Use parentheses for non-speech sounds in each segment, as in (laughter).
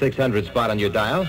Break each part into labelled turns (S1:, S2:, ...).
S1: 600 spot on your dial.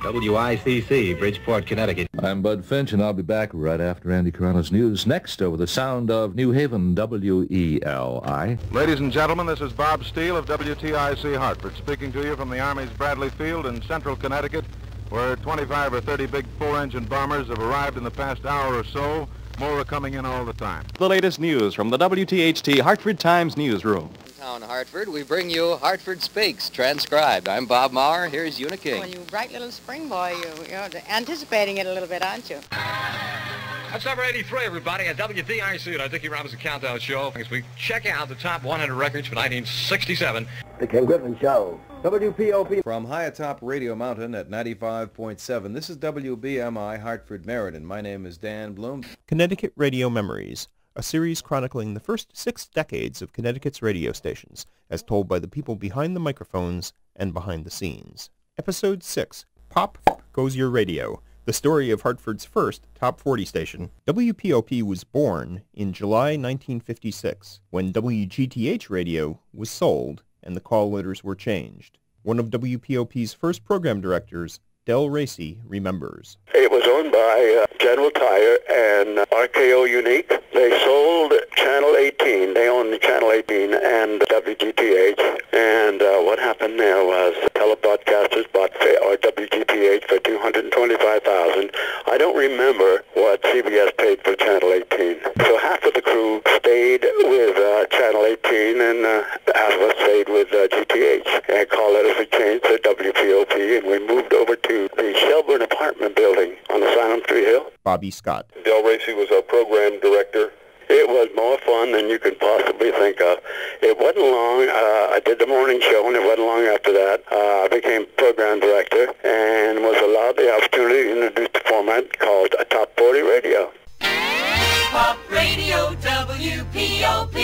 S1: WICC, Bridgeport, Connecticut.
S2: I'm Bud Finch, and I'll be back right after Andy Carano's news. Next, over the sound of New Haven, WELI.
S3: Ladies and gentlemen, this is Bob Steele of WTIC Hartford, speaking to you from the Army's Bradley Field in central Connecticut, where 25 or 30 big four-engine bombers have arrived in the past hour or so. More are coming in all the time.
S4: The latest news from the WTHT Hartford Times newsroom.
S5: Town Hartford, we bring you Hartford Speaks, transcribed. I'm Bob Maurer. Here's Una King.
S6: Well, you bright little spring boy, you, you're anticipating it a little bit, aren't you?
S7: That's number 83, everybody, at WTIC, and our Dickie Robinson Countdown Show. As we check out the top 100 records for 1967.
S8: The Ken Griffin Show. WPOP.
S9: From high atop Radio Mountain at 95.7, this is WBMI Hartford, Meriden. My name is Dan Bloom.
S10: Connecticut Radio Memories, a series chronicling the first six decades of Connecticut's radio stations, as told by the people behind the microphones and behind the scenes. Episode 6, Pop Goes Your Radio, the story of Hartford's first top 40 station. WPOP was born in July 1956, when WGTH Radio was sold and the call letters were changed. One of WPOP's first program directors, Del Raycee, remembers.
S11: It was owned by uh, General Tire and uh, RKO Unique. They sold Channel 18. They owned Channel 18 and WGTH. And uh, what happened there was telebroadcasters bought or WGTH for 225000 I don't remember what CBS paid for Channel 18. So half of the crew stayed with uh, Channel 18 and uh, half of us stayed with uh, GTH. And call letters were changed to WPOP and we moved over to the Shelburne apartment building on the Salem Street Hill.
S10: Bobby Scott.
S12: Del Raycee was our program director.
S11: It was more fun than you could possibly think of. It wasn't long. Uh, I did the morning show, and it wasn't long after that. Uh, I became program director and was allowed the opportunity to introduce the format called a Top 40 Radio.
S13: Pop Radio WPOP.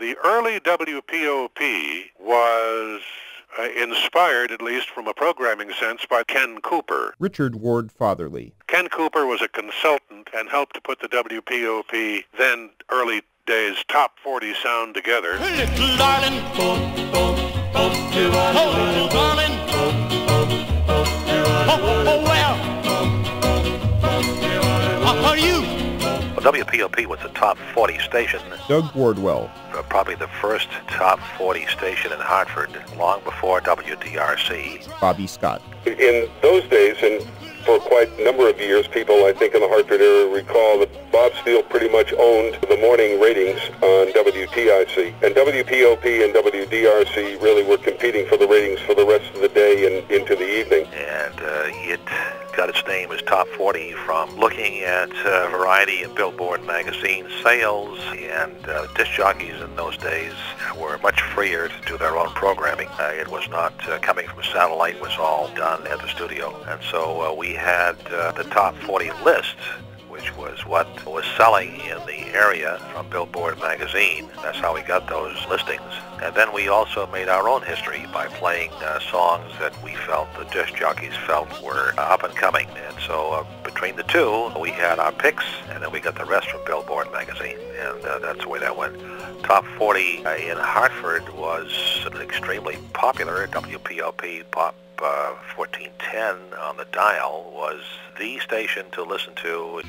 S12: The early WPOP was uh, inspired, at least from a programming sense, by Ken Cooper.
S10: Richard Ward Fatherly.
S12: Ken Cooper was a consultant and helped to put the WPOP, then early days top 40 sound together.
S13: Hey, little darling, oh, oh, oh, you are oh, little darling, oh, oh, oh, oh, oh, well,
S14: Well, WPOP was a top 40 station.
S10: Doug Wardwell.
S14: Uh, probably the first top 40 station in Hartford, long before WDRC.
S10: Bobby Scott.
S12: In those days, and for quite a number of years, people I think in the Hartford area recall that Bob Steele pretty much owned the morning ratings on WTIC. And WPOP and WDRC really were competing for the ratings for the rest of the day and into the evening.
S14: And uh, it got its name as Top 40 from looking at uh, Variety and Billboard magazine sales, and uh, disc jockeys in those days were much freer to do their own programming. Uh, it was not uh, coming from satellite, it was all done at the studio. And so uh, we had uh, the Top 40 list which was what was selling in the area from Billboard magazine. That's how we got those listings. And then we also made our own history by playing uh, songs that we felt the disc jockeys felt were uh, up and coming. And so uh, between the two, we had our picks, and then we got the rest from Billboard magazine. And uh, that's the way that went. Top 40 uh, in Hartford was extremely popular. WPOP Pop uh, 1410 on the dial was the station to listen to.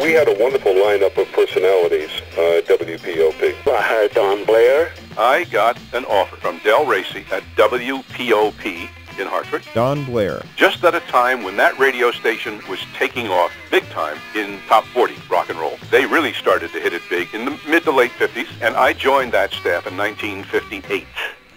S12: We had a wonderful lineup of personalities uh, at WPOP.
S11: I hired Don Blair.
S12: I got an offer from Del Raycee at WPOP in Hartford.
S10: Don Blair.
S12: Just at a time when that radio station was taking off big time in top 40 rock and roll. They really started to hit it big in the mid to late 50s, and I joined that staff in 1958.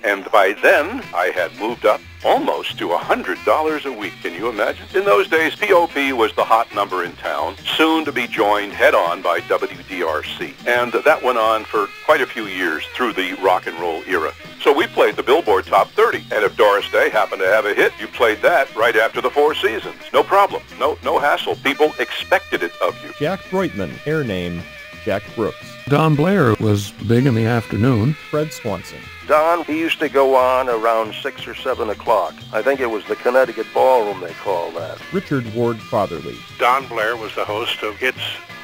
S12: And by then, I had moved up almost to $100 a week. Can you imagine? In those days, POP was the hot number in town, soon to be joined head-on by WDRC. And that went on for quite a few years through the rock and roll era. So we played the Billboard Top 30. And if Doris Day happened to have a hit, you played that right after the Four Seasons. No problem. No, no hassle. People expected it of you.
S10: Jack Broitman, air name Jack Brooks.
S15: Don Blair was big in the afternoon.
S10: Fred Swanson.
S16: Don, he used to go on around 6 or 7 o'clock. I think it was the Connecticut Ballroom they call that.
S10: Richard Ward Fatherly.
S12: Don Blair was the host of Hits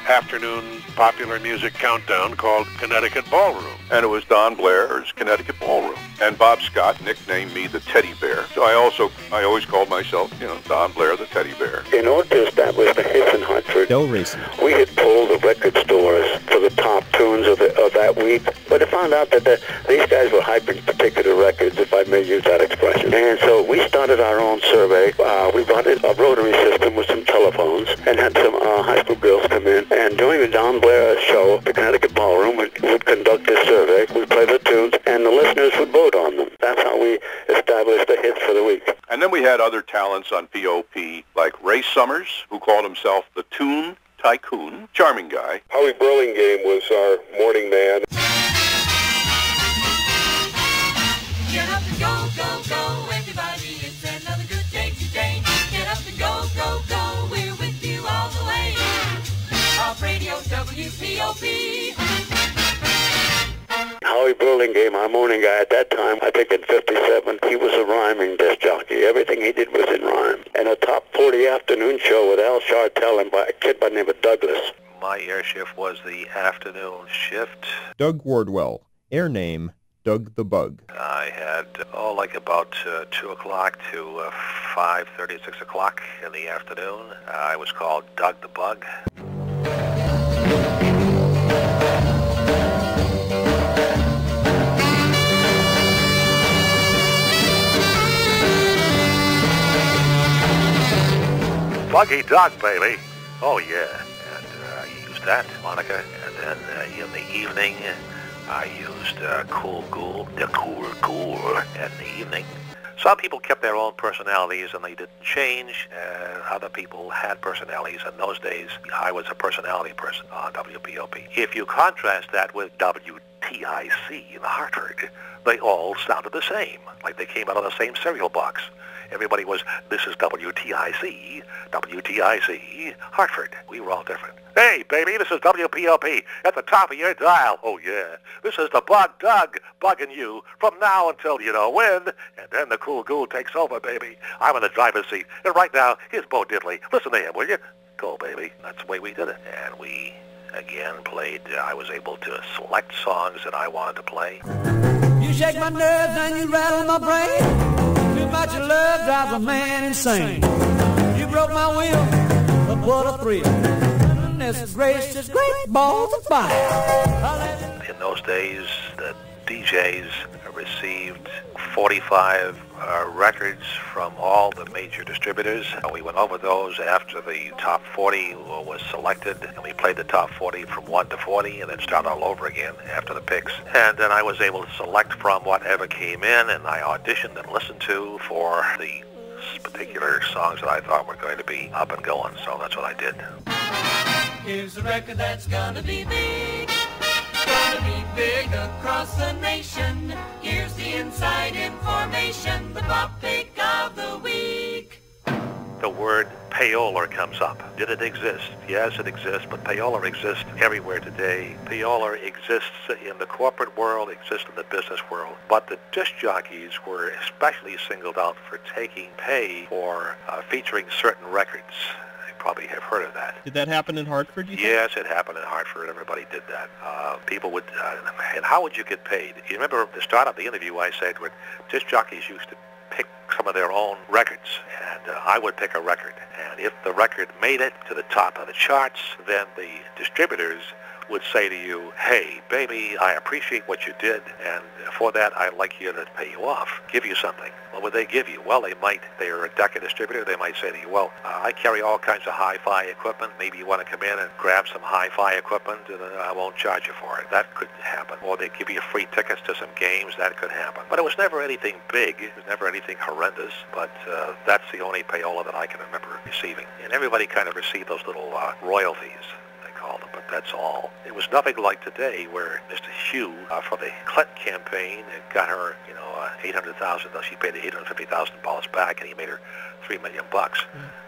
S12: afternoon popular music countdown called Connecticut Ballroom. And it was Don Blair's Connecticut Ballroom. And Bob Scott nicknamed me the Teddy Bear. So I also, I always called myself, you know, Don Blair the Teddy Bear.
S11: In order to establish the hits in Hartford,
S10: No reason.
S11: we had pulled the record stores for the top tunes of, the, of that week, but I found out that the, these guys were hyping particular records, if I may use that expression. And so we started our own survey. Uh, we brought in a rotary system with some telephones and had some uh, high school girls come in. And during the Don Blair show, the Connecticut Ballroom would, would conduct this survey. We'd play the tunes, and the listeners would vote on them. That's how we established the hits for the week.
S12: And then we had other talents on POP like Ray Summers, who called himself the Tune Tycoon. Charming guy.
S13: Howie Burlingame was our morning man.
S11: Howie Burlingame, our morning guy at that time, I think in 57, he was a rhyming disc jockey. Everything he did was in rhyme. And a top 40 afternoon show with Al Chartel and by a kid by the name of Douglas.
S17: My air shift was the afternoon shift.
S10: Doug Wardwell. Air name, Doug the Bug.
S17: I had, oh, like about uh, 2 o'clock to uh, 5.30, 6 o'clock in the afternoon. I was called Doug the Bug. Buggy Doug, baby. Oh, yeah. And uh, I used that, Monica. And then uh, in the evening, I used uh, Cool Ghoul, the Cool Ghoul in the evening. Some people kept their own personalities and they didn't change. Uh, other people had personalities. In those days, I was a personality person on WPOP. If you contrast that with WTIC in Hartford, they all sounded the same, like they came out of the same cereal box. Everybody was, this is WTIC, WTIC, Hartford. We were all different. Hey, baby, this is WPOP at the top of your dial. Oh, yeah. This is the Bug Doug bugging you from now until you know when. And then the cool ghoul takes over, baby. I'm in the driver's seat. And right now, here's Bo Diddley. Listen to him, will you? Go, baby. That's the way we did it. And we, again, played, uh, I was able to select songs that I wanted to play.
S6: You shake my nerves and you rattle my brain. Too much love drives a man insane. You broke my will, but what a thrill. Goodness gracious, great balls of fire.
S17: In those days, the DJs received 45 uh, records from all the major distributors. We went over those after the top 40 was selected, and we played the top 40 from 1 to 40, and then start all over again after the picks. And then I was able to select from whatever came in, and I auditioned and listened to for the particular songs that I thought were going to be up and going. So that's what I did.
S6: Here's a record that's gonna be big. Gonna be big across the nation. Here's the inside information, the pick of the week.
S17: The word payola comes up. Did it exist? Yes, it exists, but payola exists everywhere today. Payola exists in the corporate world, exists in the business world. But the disc jockeys were especially singled out for taking pay for uh, featuring certain records. Probably have heard of that.
S10: Did that happen in Hartford, you think?
S17: Yes, it happened in Hartford. Everybody did that. Uh, people would, uh, and how would you get paid? You remember at the start of the interview I said when disc jockeys used to pick some of their own records, and uh, I would pick a record. And if the record made it to the top of the charts, then the distributors would say to you, hey, baby, I appreciate what you did, and for that, I'd like you to pay you off, give you something. What would they give you? Well, they might, they're a Decca distributor, they might say to you, well, uh, I carry all kinds of hi-fi equipment. Maybe you want to come in and grab some hi-fi equipment, and I won't charge you for it. That could happen. Or they give you free tickets to some games. That could happen. But it was never anything big. It was never anything horrendous. But uh, that's the only payola that I can remember receiving. And everybody kind of received those little uh, royalties called them, but that's all. It was nothing like today where Mr. Hugh, uh, for the Clinton campaign, got her, you know, uh, 800000 She paid $850,000 back, and he made her 3 million bucks.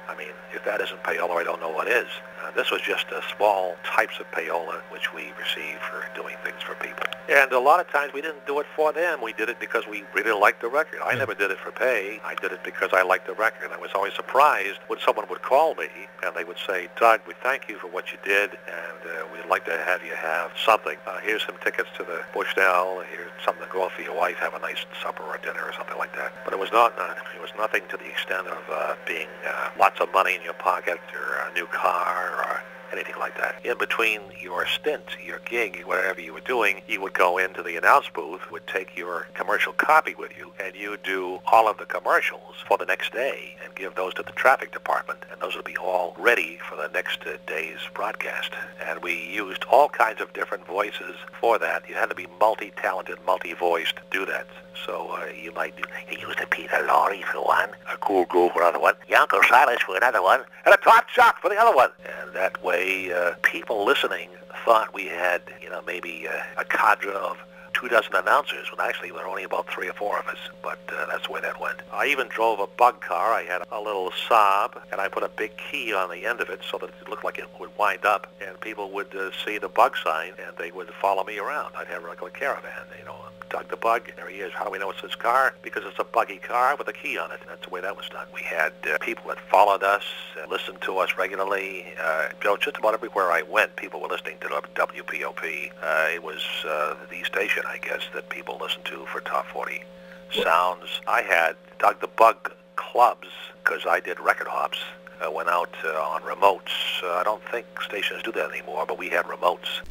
S17: I mean, if that isn't payola, I don't know what is. Uh, this was just a small types of payola which we received for doing things for people.
S14: And a lot of times we didn't do it for them. We did it because we really liked the record. I never did it for pay. I did it because I liked the record. I was always surprised when someone would call me and they would say, Doug, we thank you for what you did, and uh, we'd like to have you have something. Uh, here's some tickets to the Bushnell. Here's something to go out for your wife, have a nice supper or dinner or something like that. But it was not. Uh, it was nothing to the extent of uh, being uh, lots of money in your pocket or a new car or anything like that. In between your stint, your gig, whatever you were doing, you would go into the announce booth, would take your commercial copy with you, and you do all of the commercials for the next day and give those to the traffic department, and those would be all ready for the next day's broadcast. And we used all kinds of different voices for that. You had to be multi-talented, multi-voiced to do that. So uh, you might do, you used a Peter Lorre for one, a Cool Groove for another one, Uncle Silas for another one, and a Top Shock for the other one. And that way, uh, people listening thought we had, you know, maybe uh, a cadre of two dozen announcers when actually there were only about three or four of us, but uh, that's the way that went. I even drove a bug car. I had a little Saab, and I put a big key on the end of it so that it looked like it would wind up, and people would uh, see the bug sign, and they would follow me around. I'd have like a caravan, you know, Doug the Bug. There he is. How do we know it's his car? Because it's a buggy car with a key on it. That's the way that was done. We had uh, people that followed us, uh, listened to us regularly. Uh, just about everywhere I went, people were listening to WPOP. Uh, it was uh, the station, I guess, that people listened to for top 40 sounds. I had Doug the Bug clubs because I did record hops. Uh, went out uh, on remotes. Uh, I don't think stations do that anymore, but we had remotes.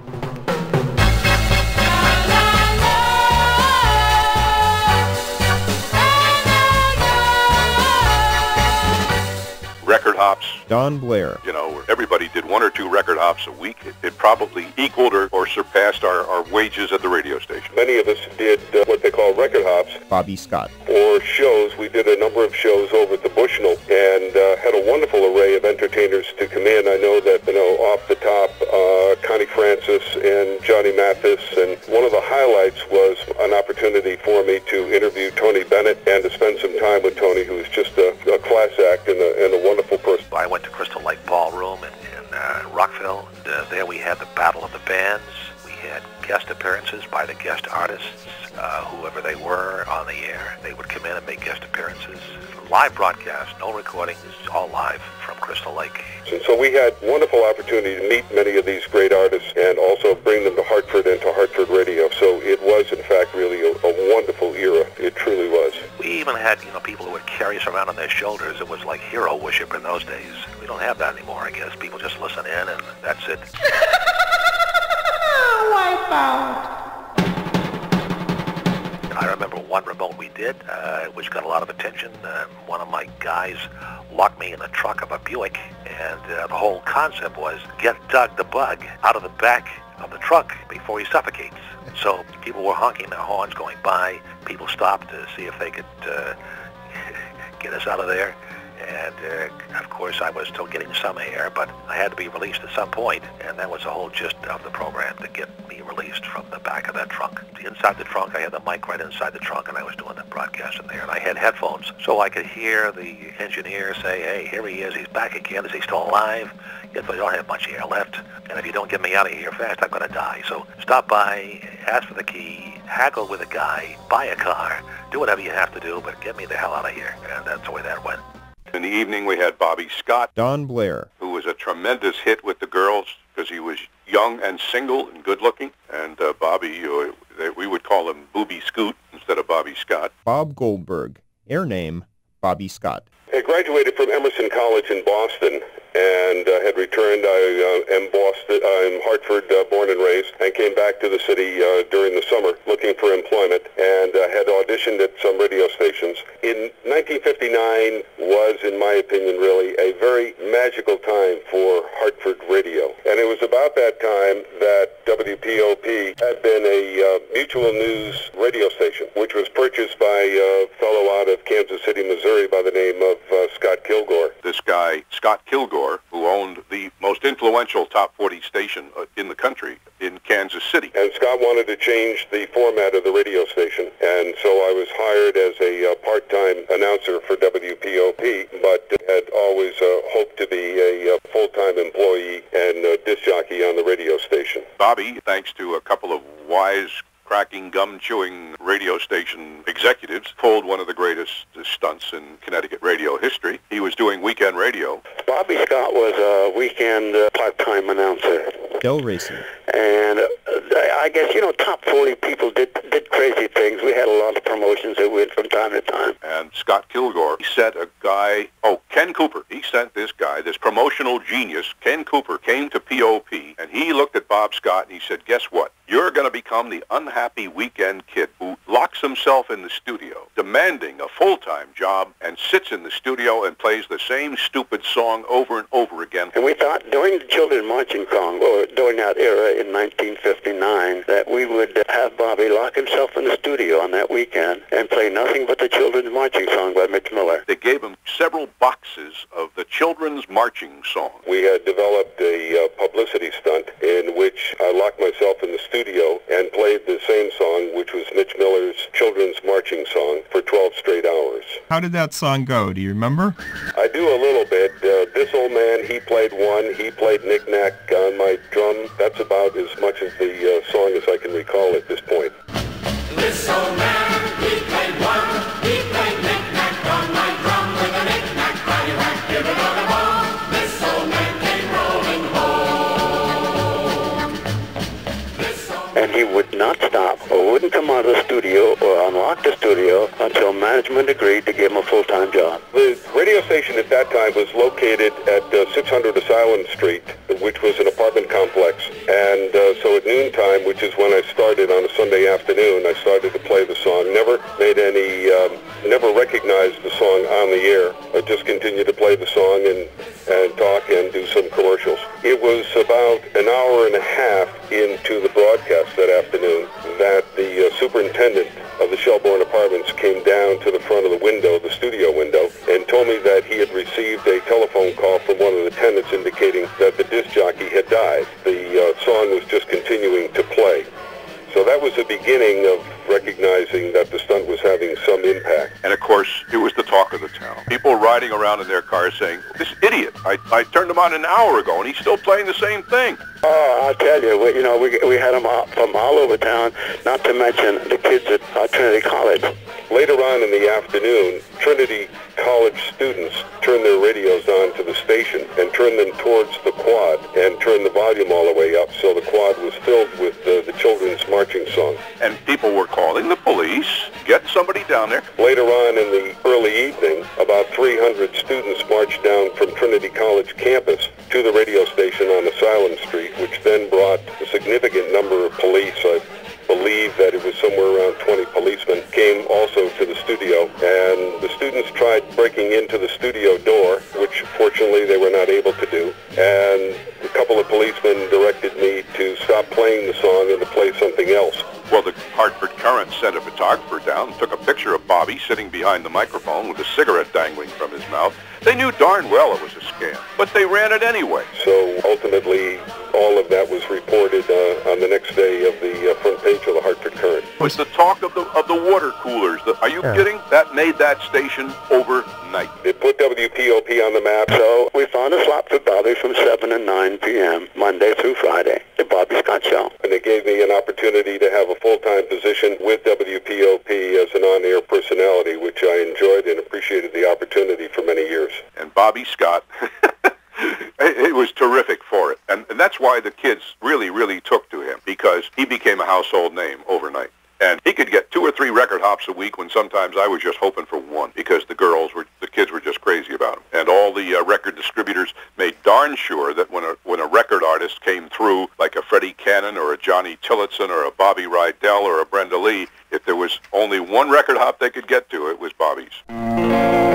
S12: Record hops.
S10: Don Blair.
S12: You know, everybody did one or two record hops a week. It, it probably equaled or, or surpassed our, our wages at the radio station.
S18: Many of us did uh, what they call record hops.
S10: Bobby Scott.
S18: Or shows. We did a number of shows over at the Bushnell and uh, had a wonderful array of entertainers to come in. I know that, you know, off the top, uh, Connie Francis and Johnny Mathis. And one of the highlights was an opportunity for me to interview Tony Bennett and to spend some time with Tony, who's just a, a class act and a, and a wonderful person.
S14: I went to Crystal Lake Ballroom in, in uh, Rockville. And, uh, there we had the Battle of the Bands. We had guest appearances by the guest artists, uh, whoever they were on the air. They would come in and make guest appearances. Live broadcast, no recordings, all live from Crystal Lake.
S18: And so we had wonderful opportunity to meet many of these great artists and also bring them to Hartford and to Hartford Radio. So it was, in fact, really a, a wonderful era. It truly was.
S14: We even had, you know, people who would carry us around on their shoulders. It was like hero worship in those days. We don't have that anymore, I guess. People just listen in and that's it. (laughs)
S13: Wipe out.
S14: I remember one remote we did, uh, which got a lot of attention. Uh, one of my guys locked me in the trunk of a Buick, and uh, the whole concept was get Doug the Bug out of the back of the trunk before he suffocates. So people were honking their horns going by. People stopped to see if they could uh, (laughs) get us out of there. And uh, of course, I was still getting some air, but I had to be released at some point, and that was the whole gist of the program to get me released from the back of that trunk. Inside the trunk, I had the mic right inside the trunk, and I was doing the broadcast in there, and I had headphones, so I could hear the engineer say, "Hey, here he is. He's back again. Is he still alive? But I don't have much air left, and if you don't get me out of here fast, I'm going to die. So stop by, ask for the key, haggle with a guy, buy a car, do whatever you have to do, but get me the hell out of here." And that's the way that went.
S12: In the evening, we had Bobby Scott,
S10: Don Blair.
S12: who was a tremendous hit with the girls because he was young and single and good-looking. And uh, Bobby, uh, they, we would call him Booby Scoot instead of Bobby Scott.
S10: Bob Goldberg. Air name, Bobby Scott.
S18: I graduated from Emerson College in Boston and uh, had returned. I uh, am Boston, I'm Hartford, uh, born and raised, and came back to the city uh, during the summer looking for employment and uh, had auditioned at some radio stations. In 1959 was, in my opinion, really a very magical time for Hartford radio. And it was about that time that WPOP had been a uh, mutual news radio station, which was purchased by a fellow out of Kansas City, Missouri by the name of Scott Kilgore.
S12: This guy, Scott Kilgore, who owned the most influential top 40 station uh, in the country in Kansas City.
S18: And Scott wanted to change the format of the radio station, and so I was hired as a uh, part-time announcer for WPOP, but had always uh, hoped to be a uh, full-time employee and uh, disc jockey on the radio station.
S12: Bobby, thanks to a couple of wise cracking, gum-chewing radio station executives pulled one of the greatest stunts in Connecticut radio history. He was doing weekend radio.
S11: Bobby Scott was a weekend uh, part-time announcer.
S10: Del Raycee.
S11: And uh, I guess, you know, top 40 people did, did crazy things. We had a lot of promotions that went from time to time.
S12: And Scott Kilgore, he sent a guy, oh, Ken Cooper. He sent this guy, this promotional genius, Ken Cooper, came to POP, and he looked at Bob Scott and he said, guess what? You're going to become the unhappy weekend kid who locks himself in the studio, demanding a full-time job, and sits in the studio and plays the same stupid song over and over again.
S11: And we thought during the Children's Marching Song, or during that era in 1959, that we would have Bobby lock himself in the studio on that weekend and play nothing but the Children's Marching Song by Mitch Miller.
S12: They gave him several boxes of the Children's Marching Song.
S18: We had developed a uh, publicity stunt in which I locked myself in the studio and played the same song, which was Mitch Miller's Children's Marching Song, for 12 straight hours.
S19: How did that song go? Do you remember?
S18: I do a little bit. Uh, this old man, he played one. He played knick-knack on my drum. That's about as much of the uh, song as I can recall at this point.
S13: This old man, he
S11: would not stop or wouldn't come out of the studio or unlock the studio until management agreed to give him a full-time job.
S18: The radio station at that time was located at uh, 600 Asylum Street, which was an apartment complex. And uh, so at noontime, which is when I started on a Sunday afternoon, I started to play the song. Never made any, um, never recognized the song on the air. I just continued to play the song and, and talk and do some commercials. It was about an hour and a half into the broadcast that afternoon that the uh, superintendent of the Shelbourne Apartments came down to the front of the window, the studio window, and told me that he had received a telephone call from one of the tenants indicating that the disc jockey had died. The uh, song was just continuing to play. So that was the beginning of recognizing that the stunt was having some impact.
S12: And of course, it was the talk of the town. People riding around in their cars saying, this idiot, I, I turned him on an hour ago and he's still playing the same thing.
S11: Oh, I'll tell you, we, you know, we, we had them all, from all over town, not to mention the kids at uh, Trinity College.
S18: Later on in the afternoon, Trinity College students turned their radios on to the station and turned them towards the quad and turn the volume all the way up so the quad was filled with uh, the children's marching song.
S12: And people were calling the police, get somebody down there.
S18: Later on in the early evening, about 300 students marched down from Trinity College campus to the radio station on Asylum Street, which then brought a significant number of police. I believe that it was somewhere around 20 policemen came also to the studio and the students tried breaking into the studio door which fortunately they were not able to do and a couple of policemen directed me to stop playing the song and to play something else
S12: Well, the Hartford Courant sent a photographer down, took a picture of Bobby sitting behind the microphone with a cigarette dangling from his mouth. They knew darn well it was a scam, but they ran it anyway.
S18: so ultimately all of that was reported uh, on the next day of the uh, front page of the Hartford Courant
S12: It was the talk of the of the water coolers. The, are you
S11: Yeah.
S12: kidding? That made that station overnight.
S18: It put WPOP on the map.
S11: So we found a slot for Bobby from 7 to 9 p.m., Monday through Friday, the Bobby Scott Show.
S18: and it gave me an opportunity to have a full-time position with WPOP as an on-air personality, which I enjoyed and appreciated the opportunity for many years.
S12: And Bobby Scott. (laughs) it, was terrific for it. And, and that's why the kids really, really took to him, because he became a household name overnight. And he could get two or three record hops a week when sometimes I was just hoping for one because the girls were, the kids were just crazy about him. And all the uh, record distributors made darn sure that when a, when a record artist came through, like a Freddie Cannon or a Johnny Tillotson or a Bobby Rydell or a Brenda Lee, if there was only one record hop they could get to, it was Bobby's.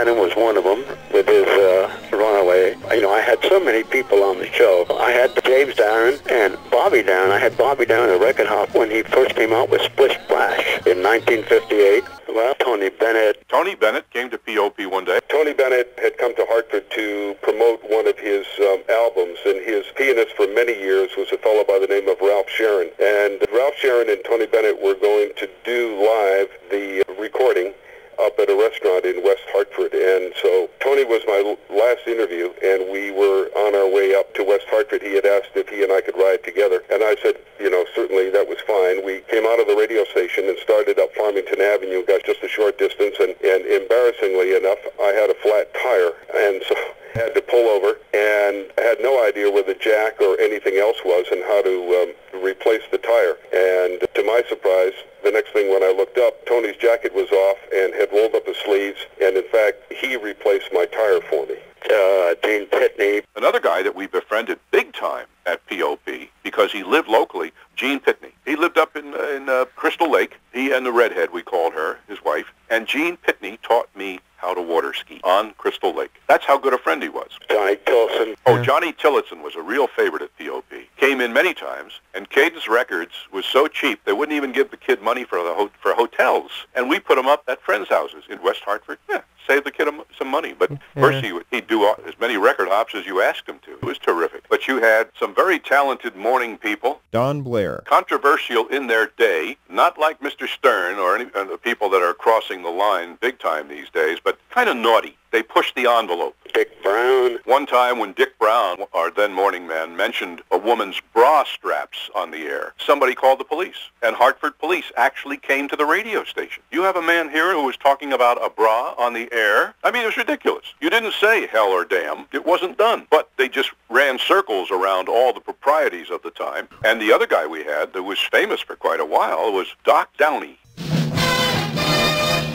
S11: Shannon was one of them with his uh, Runaway. You know, I had so many people on the show. I had James Darren and Bobby Darin. I had Bobby Darin at Record Hop when he first came out with Splish Splash in 1958. Well, Tony Bennett.
S12: Tony Bennett came to POP one day.
S18: Tony Bennett had come to Hartford to promote one of his um, albums, and his pianist for many years was a fellow by the name of Ralph Sharon. And Ralph Sharon and Tony Bennett were going to do live the recording up at a restaurant in West Hartford. And so Tony was my last interview, and we were on our way up to West Hartford. He had asked if he and I could ride together, and I said, you know, certainly that was fine. We came out of the radio station and started up Farmington Avenue, got just a short distance, and, and embarrassingly enough, I had a flat tire, and so (laughs) had to pull over, and had no idea where the jack or anything else was and how to um, replace the tire. And to my surprise, the next thing when I looked up, Tony's jacket was off and had rolled up his sleeves, and in fact, he replaced my tire for me.
S11: Uh, Gene Pitney.
S12: Another guy that we befriended big time at POP because he lived locally, Gene Pitney. He lived up in, uh, in uh, Crystal Lake. He and the redhead, we called her, his wife. And Gene Pitney taught me how to water ski on Crystal Lake. That's how good a friend he was.
S11: Johnny Tillotson.
S12: Oh, Johnny Tillotson was a real favorite at POP. Came in many times, and Cadence Records was so cheap they wouldn't even give the kid money for the ho- for hotels. And we put him up at friends' houses in West Hartford. Yeah, save the kid some money. But mm, first he would, he'd do as many record hops as you asked him to. It was terrific. But you had some very talented morning people,
S10: Don Blair.
S12: controversial in their day, not like Mr. Stern or any of the people that are crossing the line big time these days, but kind of naughty. They pushed the envelope.
S11: Dick Brown.
S12: One time when Dick Brown, our then morning man, mentioned a woman's bra straps on the air, somebody called the police. And Hartford police actually came to the radio station. You have a man here who was talking about a bra on the air? I mean, it was ridiculous. You didn't say hell or damn. It wasn't done. But they just ran circles around all the proprieties of the time. And the other guy we had that was famous for quite a while was Doc Downey.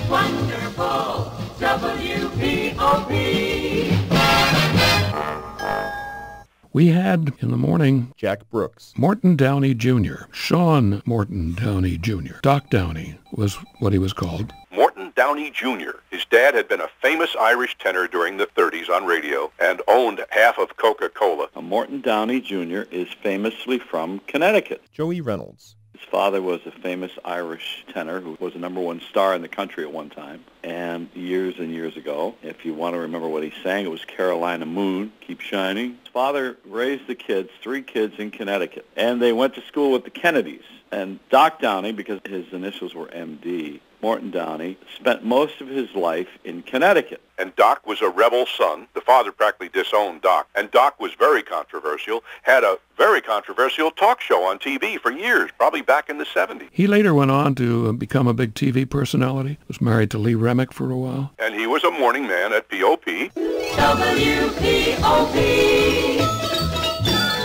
S13: Wonderful WPOP.
S15: We had in the morning
S10: Jack Brooks.
S15: Morton Downey Jr., Sean Morton Downey Jr. Doc Downey was what he was called.
S12: Morton Downey Jr. His dad had been a famous Irish tenor during the 30s on radio and owned half of Coca-Cola.
S20: Morton Downey Jr. is famously from Connecticut.
S10: Joey Reynolds.
S20: Father was a famous Irish tenor who was a number one star in the country at one time. And years and years ago, if you want to remember what he sang, it was Carolina Moon, Keep Shining. His father raised the kids, three kids in Connecticut. And they went to school with the Kennedys. And Doc Downey, because his initials were MD, Morton Downey, spent most of his life in Connecticut.
S12: And Doc was a rebel son. The father practically disowned Doc. And Doc was very controversial, had a very controversial talk show on TV for years, probably back in the 70s.
S15: He later went on to uh, become a big TV personality. Was married to Lee Remick for a while.
S12: And he was a morning man at POP.
S13: WPOP.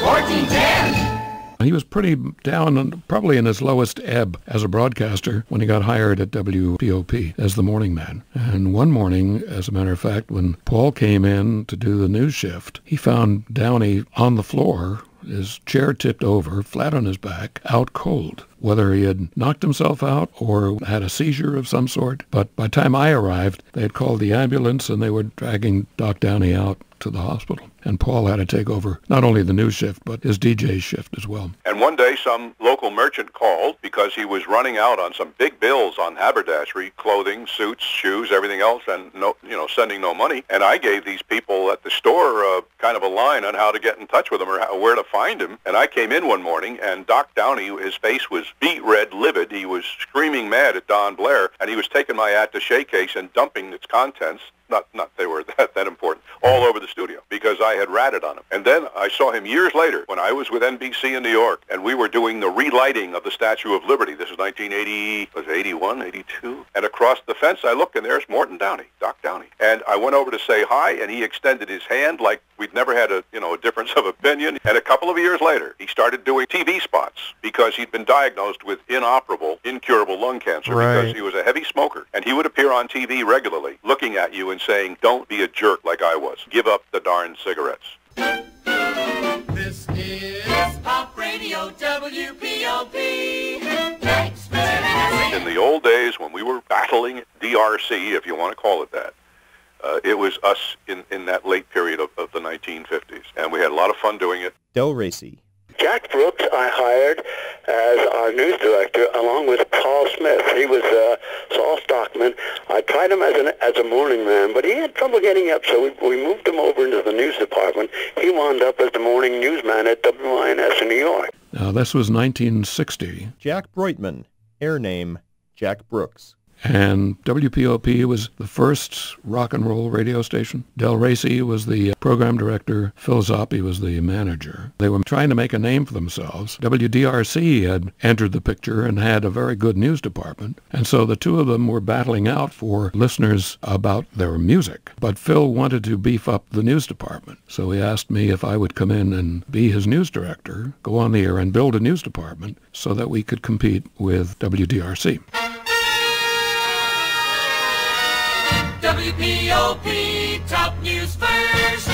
S13: 1410.
S15: He was pretty down, probably in his lowest ebb as a broadcaster when he got hired at WPOP as the morning man. And one morning, as a matter of fact, when Paul came in to do the news shift, he found Downey on the floor, his chair tipped over, flat on his back, out cold. Whether he had knocked himself out or had a seizure of some sort. But by the time I arrived, they had called the ambulance and they were dragging Doc Downey out to the hospital. And Paul had to take over not only the news shift, but his DJ shift as well.
S12: And one day some local merchant called because he was running out on some big bills on haberdashery, clothing, suits, shoes, everything else, and no, you know, sending no money. And I gave these people at the store uh, kind of a line on how to get in touch with him or how, where to find him. And I came in one morning, and Doc Downey, his face was beet red, livid. He was screaming mad at Don Blair, and he was taking my attaché case and dumping its contents not not they were (laughs) that that important all over the studio because I had ratted on him. And then I saw him years later when I was with NBC in New York and we were doing the relighting of the Statue of Liberty. This is 1980, was it 81, 82. And across the fence I look and there's Morton Downey, Doc Downey. And I went over to say hi and he extended his hand like we'd never had a you know a difference of opinion. And a couple of years later he started doing TV spots because he'd been diagnosed with inoperable, incurable lung cancer
S19: Right.
S12: because he was a heavy smoker. And he would appear on TV regularly looking at you and saying, don't be a jerk like I was. Give up the darn cigarettes.
S13: This is Pop Radio WPOP. Thanks for tuning
S12: In the old days when we were battling DRC, if you want to call it that, uh, it was us in, in that late period of, of the 1950s. And we had a lot of fun doing it.
S10: Del Raycee.
S11: Jack Brooks I hired as our news director along with Paul Smith. He was uh, Saul Stockman. I tried him as, an, as a morning man, but he had trouble getting up, so we, we moved him over into the news department. He wound up as the morning newsman at WINS in New York.
S15: Now, this was 1960,
S10: Jack Broitman. Air name Jack Brooks.
S15: And WPOP was the first rock and roll radio station. Del Raycee was the uh, program director. Phil Zoppi was the manager. They were trying to make a name for themselves. WDRC had entered the picture and had a very good news department. And so the two of them were battling out for listeners about their music. But Phil wanted to beef up the news department. So he asked me if I would come in and be his news director, go on the air and build a news department so that we could compete with WDRC.
S13: WPOP Top News First.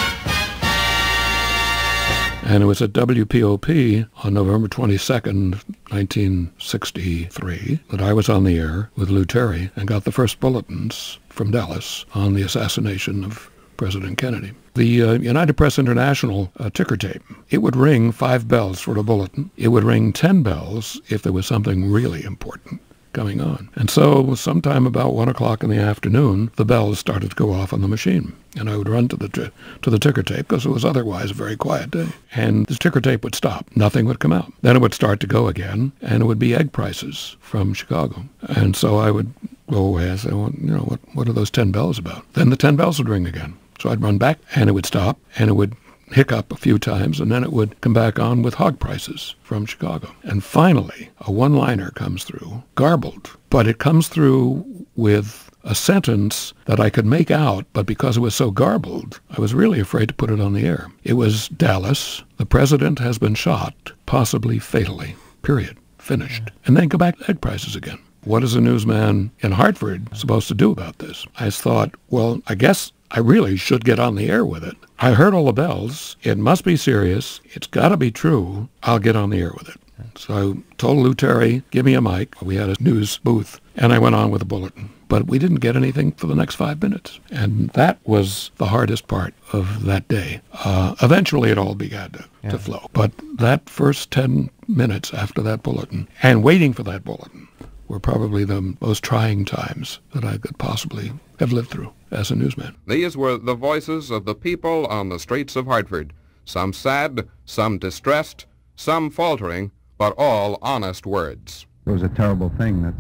S15: And it was at WPOP on November 22nd, 1963, that I was on the air with Lou Terri and got the first bulletins from Dallas on the assassination of President Kennedy. The uh, United Press International uh, ticker tape, it would ring five bells for a bulletin. It would ring ten bells if there was something really important coming on. And so sometime about one o'clock in the afternoon, the bells started to go off on the machine. And I would run to the to the ticker tape because it was otherwise a very quiet day. And the ticker tape would stop. Nothing would come out. Then it would start to go again, and it would be egg prices from Chicago. And so I would go away and say, well, you know, what, what are those 10 bells about? Then the 10 bells would ring again. So I'd run back, and it would stop, and it would hiccup a few times, and then it would come back on with hog prices from Chicago. And finally, a one-liner comes through, garbled, but it comes through with a sentence that I could make out, but because it was so garbled, I was really afraid to put it on the air. It was Dallas, the president has been shot, possibly fatally, period, finished. And then go back to egg prices again. What is a newsman in Hartford supposed to do about this? I thought, well, I guess I really should get on the air with it. I heard all the bells. It must be serious. It's got to be true. I'll get on the air with it. So I told Lou Terri, give me a mic. We had a news booth, and I went on with a bulletin. But we didn't get anything for the next five minutes. And that was the hardest part of that day. Uh, eventually, it all began to,
S10: Yeah.
S15: to flow. But that first 10 minutes after that bulletin, and waiting for that bulletin, were probably the most trying times that I could possibly have lived through as a newsman.
S21: These were the voices of the people on the streets of Hartford. Some sad, some distressed, some faltering, but all honest words.
S22: It was a terrible thing. That's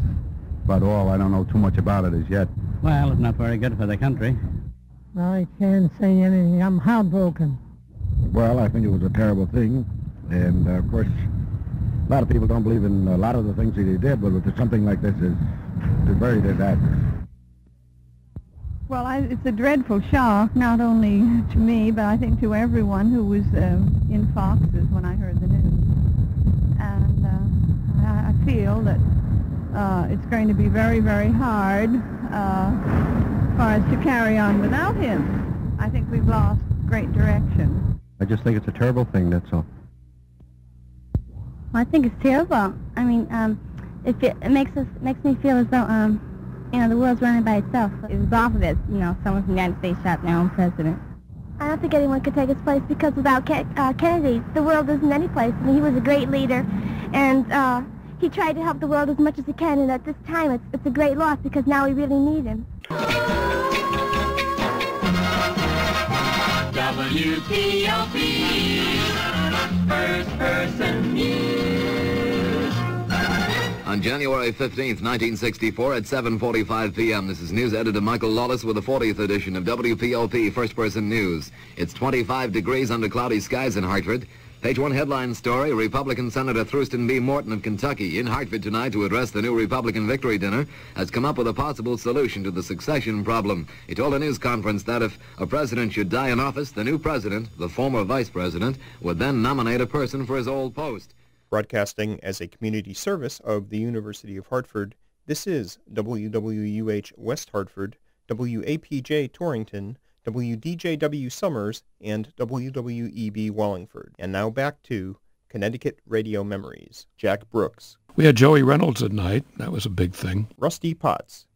S22: about all. I don't know too much about it as yet.
S23: Well, it's not very good for the country.
S24: I can't say anything. I'm heartbroken.
S22: Well, I think it was a terrible thing. And, uh, of course, a lot of people don't believe in a lot of the things that he did, but with something like this, is it's very disastrous.
S25: Well, I, it's a dreadful shock, not only to me, but I think to everyone who was um, in Fox's when I heard the news. And uh, I, I feel that uh, it's going to be very, very hard uh, for us to carry on without him. I think we've lost great direction.
S22: I just think it's a terrible thing, that's all.
S26: Well, I think it's terrible. I mean, um, it, it makes us makes me feel as though um, you know, the world's running by itself. It was awful that you know someone from the United States shot their own president.
S27: I don't think anyone could take his place because without Ke- uh, Kennedy, the world isn't any place. I mean, he was a great leader, and uh, he tried to help the world as much as he can. And at this time, it's, it's a great loss because now we really need him.
S13: WPOP First Person News.
S28: On January 15th, 1964 at 7.45 p.m., this is news editor Michael Lawless with the 40th edition of WPOP First Person News. It's 25 degrees under cloudy skies in Hartford. Page one headline story, Republican Senator Thurston B. Morton of Kentucky in Hartford tonight to address the new Republican Victory Dinner has come up with a possible solution to the succession problem. He told a news conference that if a president should die in office, the new president, the former vice president, would then nominate a person for his old post.
S10: Broadcasting as a community service of the University of Hartford, this is WWUH West Hartford, WAPJ Torrington, WDJW Somers, and WWEB Wallingford. And now back to Connecticut Radio Memories. Jack Brooks.
S15: We had Joey Reynolds at night. That was a big thing.
S10: Rusty Potz.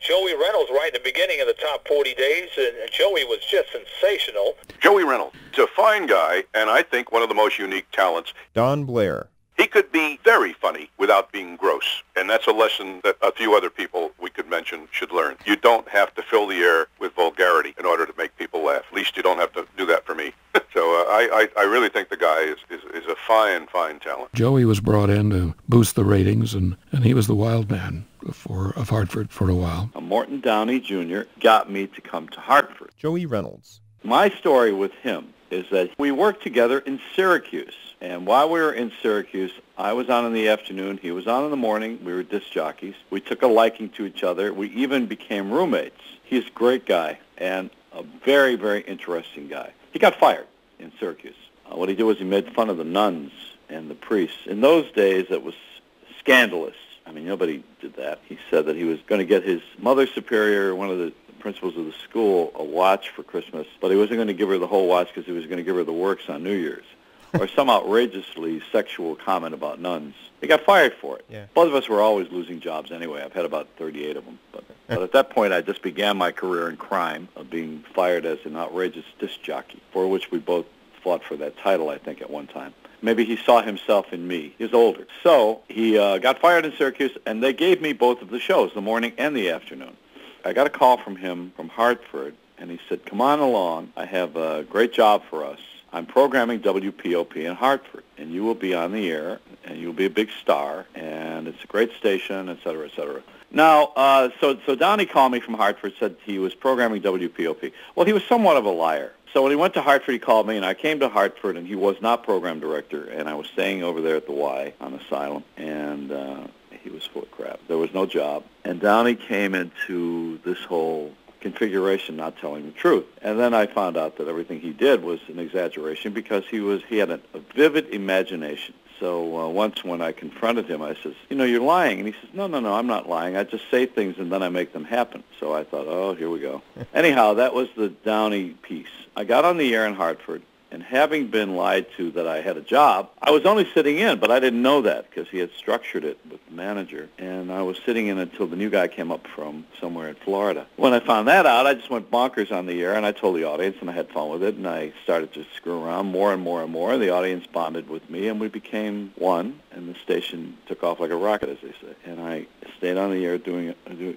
S29: Joey Reynolds right in the beginning of the top 40 days, and and Joey was just sensational.
S12: Joey Reynolds is a fine guy, and I think one of the most unique talents.
S10: Don Blair.
S12: He could be very funny without being gross, and that's a lesson that a few other people we could mention should learn. You don't have to fill the air with vulgarity in order to make people laugh. At least you don't have to do that for me. (laughs) so uh, I, I, I really think the guy is, is, is a fine, fine talent.
S15: Joey was brought in to boost the ratings, and, and he was the wild man. for of Hartford for a while.
S20: Morton Downey Jr. got me to come to Hartford.
S10: Joey Reynolds.
S20: My story with him is that we worked together in Syracuse. And while we were in Syracuse, I was on in the afternoon, he was on in the morning. We were disc jockeys. We took a liking to each other. We even became roommates. He's a great guy and a very, very interesting guy. He got fired in Syracuse. Uh, what he did was he made fun of the nuns and the priests. In those days, it was scandalous. I mean, nobody did that. He said that he was going to get his mother superior, one of the principals of the school, a watch for Christmas, but he wasn't going to give her the whole watch because he was going to give her the works on New Year's. Or some outrageously sexual comment about nuns. He got fired for it.
S10: Yeah.
S20: Both of us were always losing jobs anyway. I've had about 38 of them. But, but at that point, I just began my career in crime of being fired as an outrageous disc jockey, for which we both fought for that title, I think, at one time. Maybe he saw himself in me. He was older. So he uh, got fired in Syracuse, and they gave me both of the shows, the morning and the afternoon. I got a call from him from Hartford, and he said, come on along. I have a great job for us. I'm programming WPOP in Hartford, and you will be on the air, and you'll be a big star, and it's a great station, et cetera, et cetera. Now, uh, so, so Donnie called me from Hartford, said he was programming WPOP. Well, he was somewhat of a liar. So when he went to Hartford, he called me, and I came to Hartford, and he was not program director, and I was staying over there at the Y on Asylum, and uh, he was full of crap. There was no job. And Downey came into this whole configuration not telling the truth. And then I found out that everything he did was an exaggeration because he was he had a, a vivid imagination. So uh, once when I confronted him, I says, you know, you're lying. And he says, no, no, no, I'm not lying. I just say things and then I make them happen. So I thought, oh, here we go. (laughs) Anyhow, that was the Downey piece. I got on the air in Hartford. And having been lied to that I had a job, I was only sitting in, but I didn't know that because he had structured it with the manager. And I was sitting in until the new guy came up from somewhere in Florida. When I found that out, I just went bonkers on the air, and I told the audience, and I had fun with it, and I started to screw around more and more and more. And The audience bonded with me, and we became one, and the station took off like a rocket, as they say. And I stayed on the air doing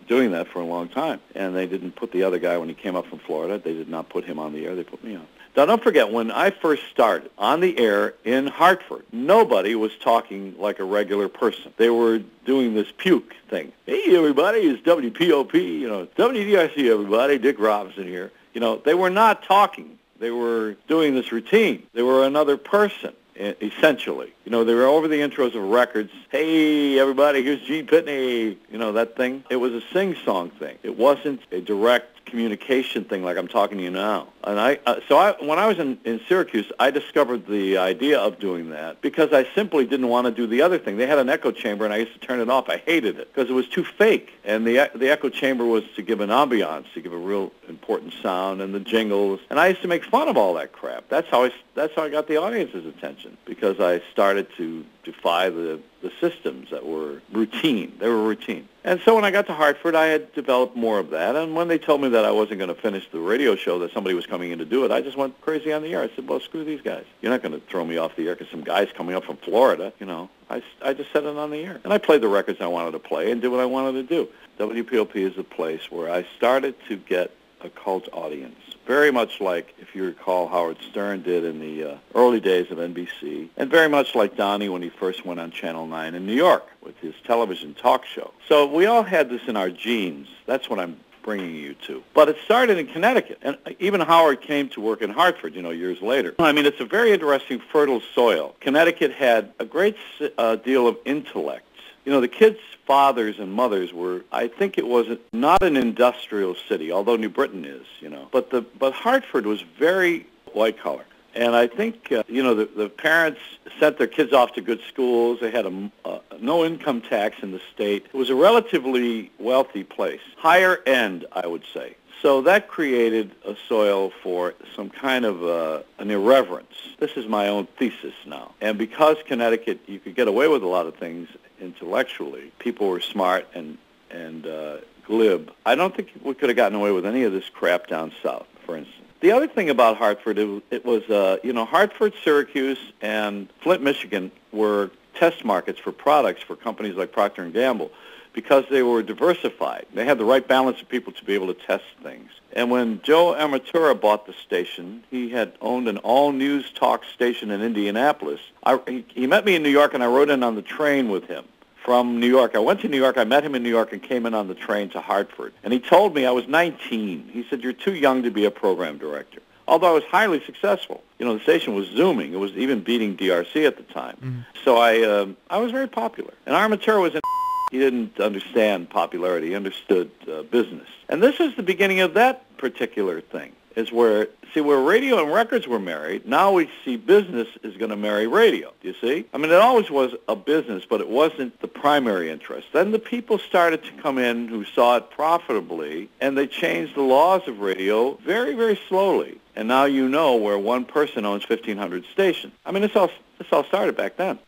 S20: doing that for a long time. And they didn't put the other guy when he came up from Florida. They did not put him on the air. They put me on. Now, don't forget, when I first started on the air in Hartford, nobody was talking like a regular person. They were doing this puke thing. Hey, everybody, it's WPOP, you know, WDRC, everybody, Dick Robinson here. You know, they were not talking. They were doing this routine. They were another person essentially. You know, they were over the intros of records. Hey, everybody, here's Gene Pitney. You know, that thing. It was a sing-song thing. It wasn't a direct communication thing like I'm talking to you now. And I, uh, so I, when I was in, in Syracuse, I discovered the idea of doing that because I simply didn't want to do the other thing. They had an echo chamber, and I used to turn it off. I hated it because it was too fake. And the the echo chamber was to give an ambiance, to give a real important sound, and the jingles. And I used to make fun of all that crap. That's how I that's how I got the audience's attention because I started to defy the the systems that were routine. They were routine. And so when I got to Hartford, I had developed more of that. And when they told me that I wasn't going to finish the radio show, that somebody was coming in to do it, I just went crazy on the air. I said, well, screw these guys. You're not going to throw me off the air because some guy's coming up from Florida. You know, I, I just set it on the air. And I played the records I wanted to play and did what I wanted to do. WPOP is a place where I started to get a cult audience very much like, if you recall, Howard Stern did in the uh, early days of NBC, and very much like Donnie when he first went on Channel 9 in New York with his television talk show. So we all had this in our genes. That's what I'm bringing you to. But it started in Connecticut, and even Howard came to work in Hartford, you know, years later. I mean, it's a very interesting, fertile soil. Connecticut had a great uh, deal of intellect. You know, the kids' fathers and mothers were, I think it was not an industrial city, although New Britain is, you know. But the but Hartford was very white collar. And I think, uh, you know, the, the parents sent their kids off to good schools. They had a, uh, no income tax in the state. It was a relatively wealthy place. Higher end, I would say. So that created a soil for some kind of uh, an irreverence. This is my own thesis now. And because Connecticut, you could get away with a lot of things intellectually. People were smart and, and uh, glib. I don't think we could have gotten away with any of this crap down south, for instance. The other thing about Hartford, it, it was, uh, you know, Hartford, Syracuse, and Flint, Michigan were test markets for products for companies like Procter & Gamble because they were diversified. They had the right balance of people to be able to test things. And when Joe Amatura bought the station, he had owned an all-news talk station in Indianapolis. I, he, he met me in New York, and I rode in on the train with him from New York. I went to New York. I met him in New York and came in on the train to Hartford. And he told me I was 19. He said, you're too young to be a program director. Although I was highly successful. You know, the station was zooming. It was even beating DRC at the time.
S10: Mm-hmm.
S20: So I, um, I was very popular. And Armature was in (laughs) he didn't understand popularity. He understood uh, business. And this is the beginning of that particular thing, is where, see, where radio and records were married, now we see business is going to marry radio. Do you see? I mean, it always was a business, but it wasn't the primary interest. Then the people started to come in who saw it profitably, and they changed the laws of radio very, very slowly. And now you know where one person owns 1,500 stations. I mean, this all, this all started back then.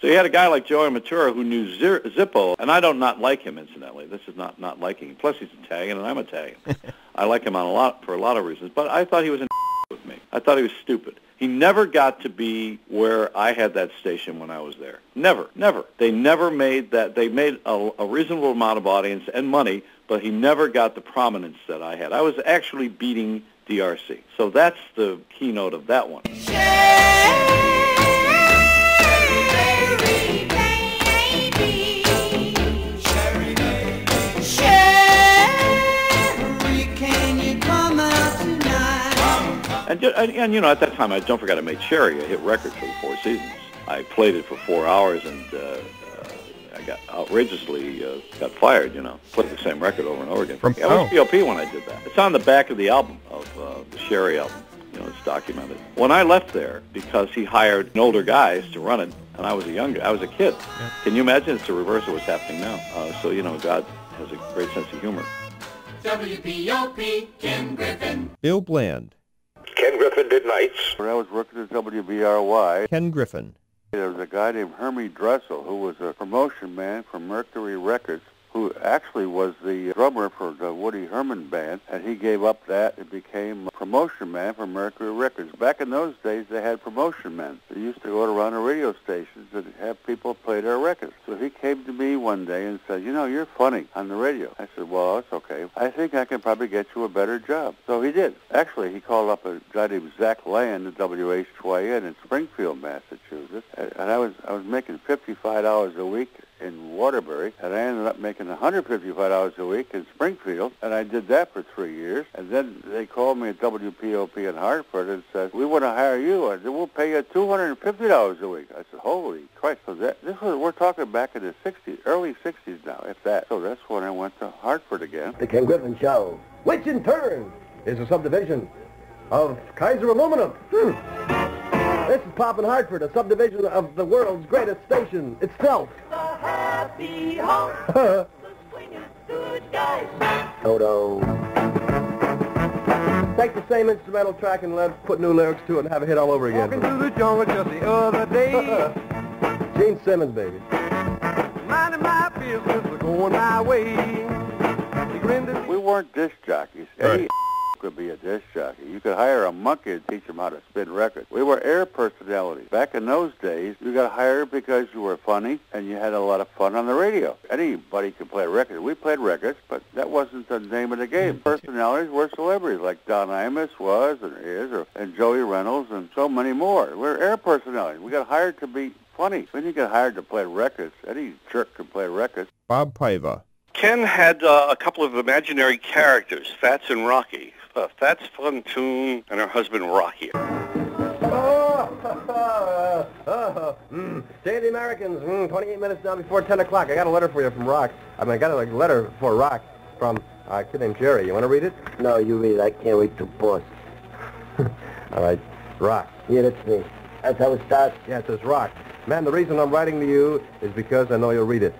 S20: So you had a guy like Joey Matura who knew Zippo, and I don't not like him, incidentally. This is not not liking him. Plus, he's Italian, and I'm Italian. (laughs) I like him on a lot for a lot of reasons, but I thought he was in (laughs) with me. I thought he was stupid. He never got to be where I had that station when I was there. Never, never. They never made that. They made a, a reasonable amount of audience and money, but he never got the prominence that I had. I was actually beating DRC. So that's the keynote of that one. And, ju- and, and you know, at that time, I don't forget I made Sherry a hit record for the Four Seasons. I played it for four hours, and uh, uh, I got outrageously uh, got fired. You know, played the same record over and over again.
S10: From-
S20: yeah, I was
S10: oh.
S20: POP when I did that. It's on the back of the album of uh, the Sherry album. You know, it's documented. When I left there, because he hired older guys to run it, and I was a younger, I was a kid. Can you imagine? It's the reverse of what's happening now. Uh, so you know, God has a great sense of humor.
S13: WPOP, Ken Griffin.
S10: Bill Bland.
S18: Ken Griffin did nights.
S30: When I was working at WBRY,
S10: Ken Griffin.
S30: there was a guy named Hermie Dressel who was a promotion man for Mercury Records who actually was the drummer for the Woody Herman band, and he gave up that and became a promotion man for Mercury Records. Back in those days, they had promotion men. They used to go around the radio stations and have people play their records. So he came to me one day and said, you know, you're funny on the radio. I said, well, that's okay. I think I can probably get you a better job. So he did. Actually, he called up a guy named Zach Land at WHYN in Springfield, Massachusetts, and I was I was making $55 a week in Waterbury, and I ended up making $155 a week in Springfield, and I did that for three years. And then they called me at WPOP in Hartford and said, "We want to hire you, and we'll pay you $250 a week." I said, "Holy Christ!" So that this was we're talking back in the '60s, early '60s now, if that. So that's when I went to Hartford again.
S31: The Ken Griffin Show, which in turn is a subdivision of Kaiser Aluminum. Hmm. This is Pop in Hartford, a subdivision of the world's greatest station itself.
S13: The happy home. (laughs)
S31: Toto. Take the same instrumental track and let's put new lyrics to it and have a hit all over again.
S13: Walking through the jungle just the other day. (laughs)
S31: Gene Simmons, baby.
S13: Minding my business, going my way. He grinned and
S30: We weren't disc jockeys. Any could be a disc jockey. You could hire a monkey to teach him how to spin records. We were air personalities. Back in those days, you got hired because you were funny and you had a lot of fun on the radio. Anybody could play records. We played records, but that wasn't the name of the game. Personalities were celebrities, like Don Imus was and is, or, and Joey Reynolds, and so many more. We're air personalities. We got hired to be funny. We didn't get hired to play records. Any jerk could play records.
S10: Bob Paiva.
S16: Ken had uh, a couple of imaginary characters, Fats and Rocky. Uh, Fats Funtoon and her husband Rocky. (laughs)
S31: Oh, oh, mm. Day of the Americans, mm, 28 minutes now before 10 o'clock. I got a letter for you from Rock. I mean, I got a like, letter for Rock from uh, a kid named Jerry. You want to read it?
S32: No, you read it. I can't wait to bust.
S31: All right. Rock.
S32: Yeah, that's me. That's how it starts.
S31: Yeah, it says Rock. Man, the reason I'm writing to you is because I know you'll read it.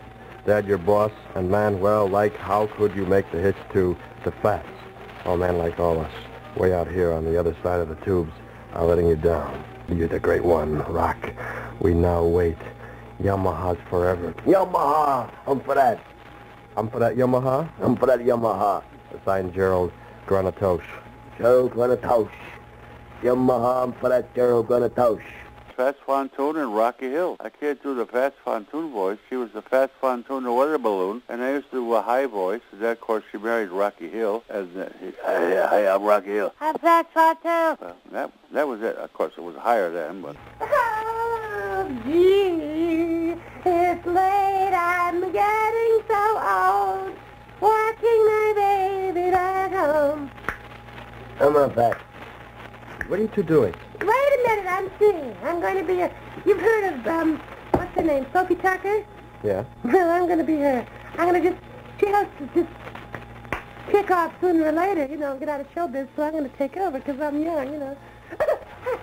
S31: Dad, your boss, and man, well, like, how could you make the hitch to the Fats? Oh, man, like all us, way out here on the other side of the tubes, are letting you down. You're the great one, Rock. We now wait. Yamaha's forever.
S32: Yamaha. I'm for that.
S31: I'm for that Yamaha.
S32: I'm for that Yamaha.
S31: Signed Gerald Granatosh.
S32: Gerald Granatosh. Yamaha, I'm for that Gerald Granatosh.
S30: Fast Fontoon in Rocky Hill. I can't do the Fast Fontoon voice. She was the Fast Fontoon Weather Balloon, and I used to do a high voice. And then, of course, she married Rocky Hill. As the, hey, hey, I'm Rocky Hill.
S27: I'm Fast Fontoon.
S30: Well, that that was it. Of course, it was higher then, but.
S27: Oh, gee, it's late. I'm
S31: getting so old. Watching my baby back home. I'm a back.
S33: What are you two doing?
S16: Wait a minute, I'm singing. I'm going to be a... You've heard of, um, what's her name, Sophie Tucker?
S33: Yeah.
S16: Well, I'm going to be her. I'm going to just... She has to just kick off sooner or later, you know, get out of showbiz, so I'm going to take over because I'm young, you know. (laughs)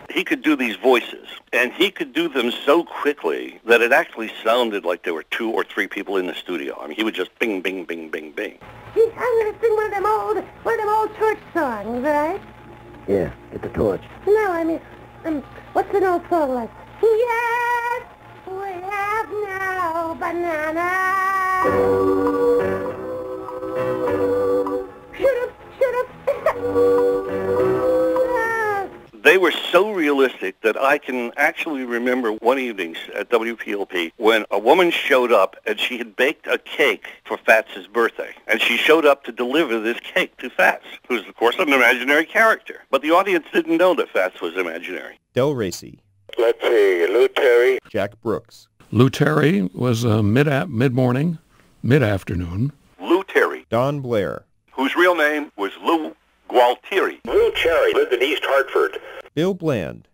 S34: He could do these voices, and he could do them so quickly that it actually sounded like there were two or three people in the studio. I mean, he would just bing, bing, bing, bing, bing.
S16: Gee, I'm going to sing one of them old, one of them old church songs, right?
S31: Yeah, get the torch.
S16: No, I mean, um, what's an old song like? Yes, we have now banana. Shoot up, shoot up. (laughs)
S34: They were so realistic that I can actually remember one evening at WPOP when a woman showed up and she had baked a cake for Fats's birthday. And she showed up to deliver this cake to Fats, who's of course an imaginary character. But the audience didn't know that Fats was imaginary.
S10: Del Raycee,
S35: Let's see, Lou Terri.
S10: Jack Brooks,
S15: Lou Terri was uh, mid mid morning, mid afternoon.
S12: Lou Terri,
S10: Don Blair,
S12: whose real name was Lou Gualtieri.
S35: Lou Terri lived in East Hartford.
S10: Bill Bland,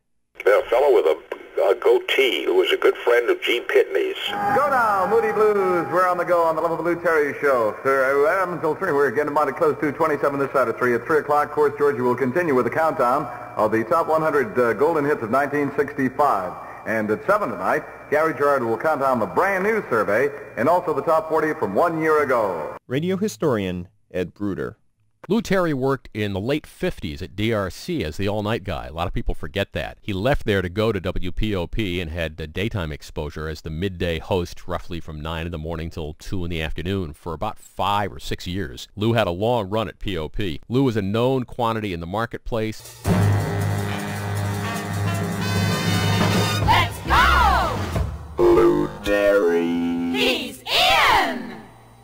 S35: A fellow with a, a goatee who was a good friend of Gene Pitney's.
S33: Go now, Moody Blues. We're on the go on the Love of Blue Terry show. Sir, uh, until 3, we're getting about to close to 27 this side of 3. At 3 o'clock, of course, Georgia will continue with the countdown of the top 100 uh, golden hits of 1965. And at 7 tonight, Gary Gerard will count down the brand new survey and also the top 40 from one year ago.
S10: radio historian Ed Brouder.
S36: Lou Terri worked in the late 50s at DRC as the all-night guy. A lot of people forget that. He left there to go to WPOP and had daytime exposure as the midday host roughly from 9 in the morning till 2 in the afternoon for about five or six years. Lou had a long run at POP. Lou was a known quantity in the marketplace.
S13: Let's go!
S37: Lou Terri.
S13: He's in!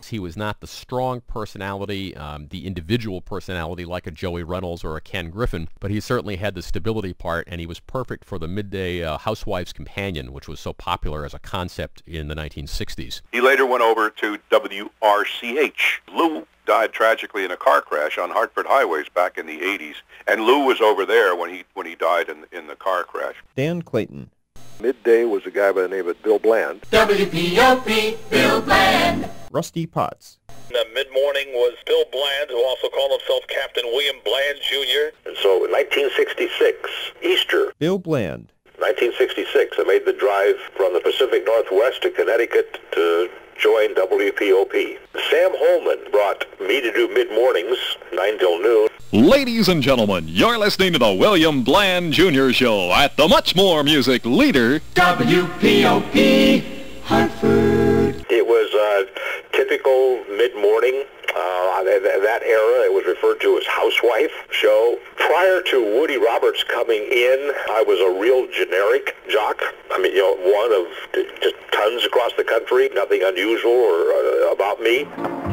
S36: He was not the strong personality, um, the individual personality like a Joey Reynolds or a Ken Griffin, but he certainly had the stability part, and he was perfect for the midday uh, housewife's companion, which was so popular as a concept in the 1960s.
S12: He later went over to WRCH. Lou died tragically in a car crash on Hartford highways back in the 80s, and Lou was over there when he when he died in in the car crash.
S10: Dan Clayton,
S35: Midday was a guy by the name of Bill Bland.
S13: WPOP, Bill Bland.
S10: Rusty Potz,
S29: The mid-morning was Bill Bland, who also called himself Captain William Bland Jr.
S35: And so in 1966, Easter,
S10: Bill Bland,
S35: 1966, I made the drive from the Pacific Northwest to Connecticut to join WPOP. Sam Holman brought me to do mid-mornings, 9 till noon.
S38: Ladies and gentlemen, you're listening to the William Bland Jr. Show at the much more music leader,
S13: WPOP, Hartford.
S35: It was uh, typical mid-morning. Uh, that, era, it was referred to as housewife show. Prior to Woody Roberts coming in, I was a real generic jock. I mean, you know, one of just tons across the country. Nothing unusual or uh, about me.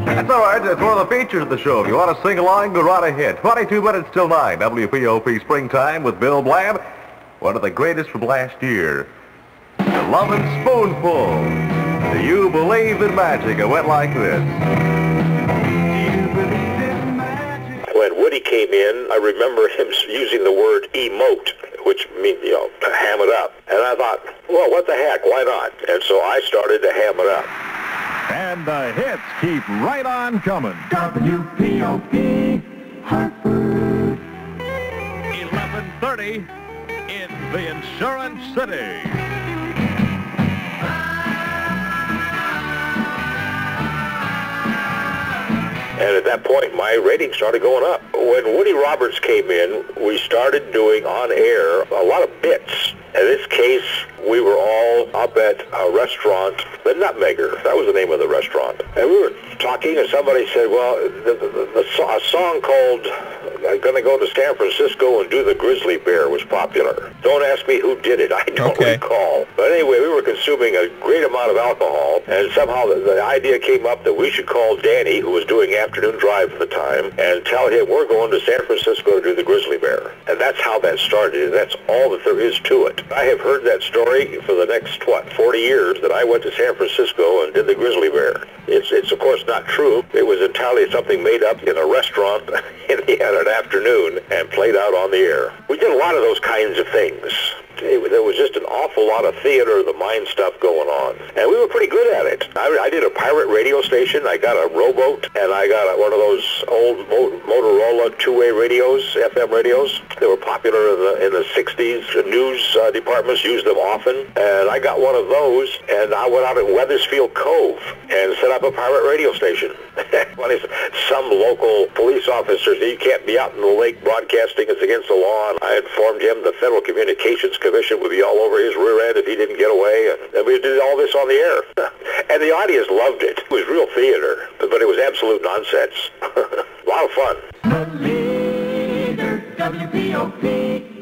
S33: That's all right. It's one of the features of the show. If you want to sing along, go right ahead. 22 minutes till 9. WPOP Springtime with Bill Bland. One of the greatest from last year. The Lovin' Spoonful. Do you believe in magic? It went like this.
S35: When Woody came in, I remember him using the word emote, which means, you know, to ham it up. And I thought, well, what the heck, why not? And so I started to ham it up.
S39: And the hits keep right on coming.
S13: WPOP, Hartford.
S39: 1130 in the Insurance City.
S35: And at that point, my ratings started going up. When Woody Roberts came in, we started doing on air a lot of bits. In this case, we were all up at a restaurant, the Nutmegger. That was the name of the restaurant. And we were talking, and somebody said, well, the, the, the, a song called I'm going to go to San Francisco and do the Grizzly Bear was popular. Don't ask me who did it. (laughs) I don't recall. But anyway, we were consuming a great amount of alcohol, and somehow the, the idea came up that we should call Danny, who was doing afternoon drive at the time, and tell him we're going to San Francisco to do the Grizzly Bear. And that's how that started, and that's all that there is to it. I have heard that story for the next, what, 40 years that I went to San Francisco and did the Grizzly Bear. It's, it's of course not true. It was entirely something made up in a restaurant (laughs) in Saturday afternoon and played out on the air. We did a lot of those kinds of things. There was just an awful lot of theater of the mind stuff going on. And we were pretty good at it. I, I did a pirate radio station. I got a rowboat, and I got a, one of those old Mo- Motorola two-way radios, FM radios. They were popular in the, in the 60s. The news uh, departments used them often. And I got one of those, and I went out at Wethersfield Cove and set up a pirate radio station. (laughs) Some local police officer said, you can't be out in the lake broadcasting. It's against the law. And I informed him the Federal Communications Commission would be all over his rear end if he didn't get away. And, we did all this on the air. (laughs) and the audience loved it. It was real theater, but it was absolute nonsense. (laughs) a lot of fun.
S40: WPOP.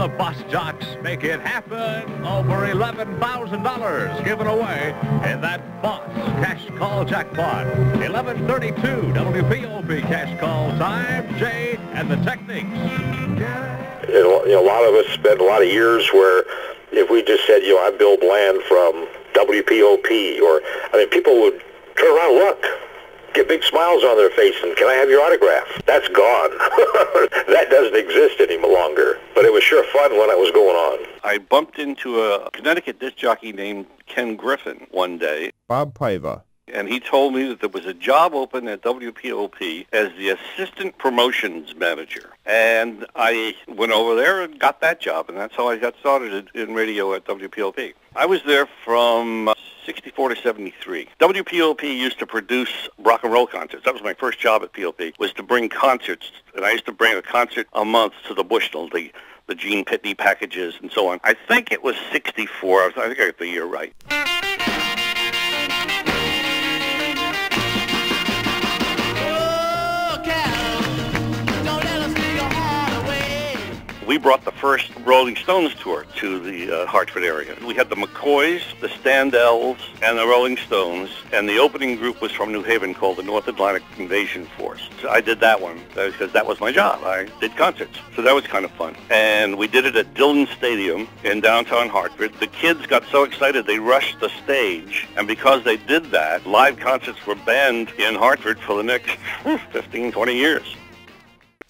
S40: The boss jocks make it happen. Over $11,000 given away in that boss cash call jackpot. 1132 WPOP cash call time. Jay and the Techniques.
S35: You know, a lot of us spent a lot of years where if we just said, you know, I'm Bill Bland from WPOP, or, I mean, people would turn around and look, get big smiles on their face, and can I have your autograph? That's gone. (laughs) that doesn't exist any longer. But it was sure fun when it was going on.
S16: I bumped into a Connecticut disc jockey named Ken Griffin one day.
S10: Bob Paiva.
S16: And he told me that there was a job open at WPOP as the assistant promotions manager. And I went over there and got that job, and that's how I got started in radio at WPOP. I was there from 64 to 73. WPOP used to produce rock and roll concerts. That was my first job at POP, was to bring concerts. And I used to bring a concert a month to the Bushnell, the, the Gene Pitney packages and so on. I think it was 64. I think I got the year right. We brought the first Rolling Stones tour to the uh, Hartford area. We had the McCoys, the Standells, and the Rolling Stones, and the opening group was from New Haven called the North Atlantic Invasion Force. So I did that one because that was my job. I did concerts, so that was kind of fun. And we did it at Dillon Stadium in downtown Hartford. The kids got so excited they rushed the stage, and because they did that, live concerts were banned in Hartford for the next (laughs) 15, 20 years.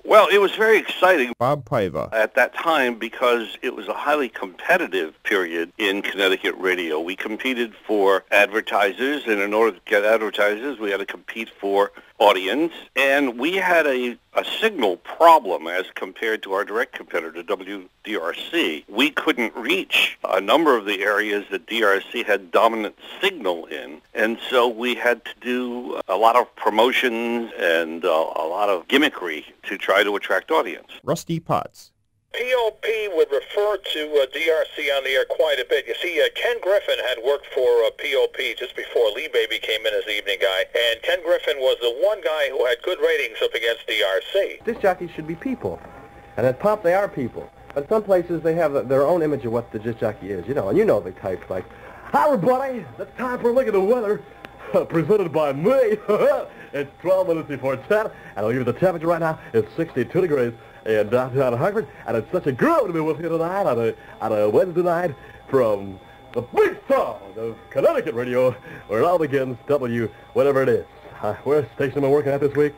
S16: Well, it was very exciting.
S10: Bob Paiva.
S16: At that time, because it was a highly competitive period in Connecticut radio. We competed for advertisers, and in order to get advertisers, we had to compete for audience. And we had a, a signal problem as compared to our direct competitor, WDRC. We couldn't reach a number of the areas that DRC had dominant signal in. And so we had to do a lot of promotions and uh, a lot of gimmickry to try to attract audience.
S10: Rusty Potz.
S29: POP would refer to uh, DRC on the air quite a bit. You see, uh, Ken Griffin had worked for uh, POP just before Lee Baby came in as the evening guy, and Ken Griffin was the one guy who had good ratings up against DRC.
S31: Disc jockeys should be people, and at Pop they are people. But some places they have their own image of what the disc jockey is, you know, and you know the types like, Hi everybody, it's time for a look at the weather, (laughs) presented by me. (laughs) it's 12 minutes before 10, and I'll give you the temperature right now. It's 62 degrees in downtown Hartford, and it's such a good to be with you tonight on a, on a Wednesday night from the big song of Connecticut radio, where it all begins, W, whatever it is. Uh, where's the station am I working at this week?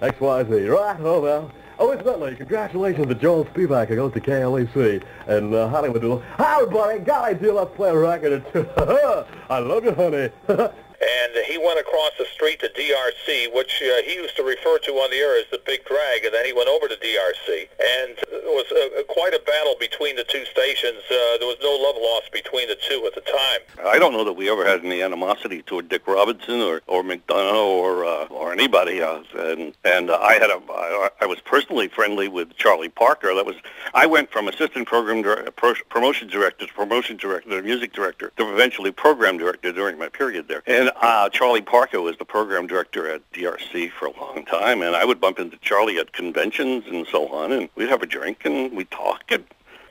S31: XYZ, right? Oh, well. Oh, incidentally, congratulations to Joel Spivak who goes to KLEC and uh, Hollywood. Hi, everybody. God, I do love playing a record or (laughs) two. I love you, honey. (laughs)
S29: and he went across the street to DRC, which uh, he used to refer to on the air as the Big Drag, and then he went over to DRC, and it was quite a battle between the two stations. Uh, there was no love lost between the two at the time.
S16: I don't know that we ever had any animosity toward Dick Robinson or or McDonough or uh, or anybody, uh, and and uh, I had a I, I was personally friendly with Charlie Parker. That was I went from assistant program pro- promotion director to promotion director to music director to eventually program director during my period there, and uh, Charlie Parker was the program director at DRC for a long time, and I would bump into Charlie at conventions and so on, and we'd have a drink and we'd talk. And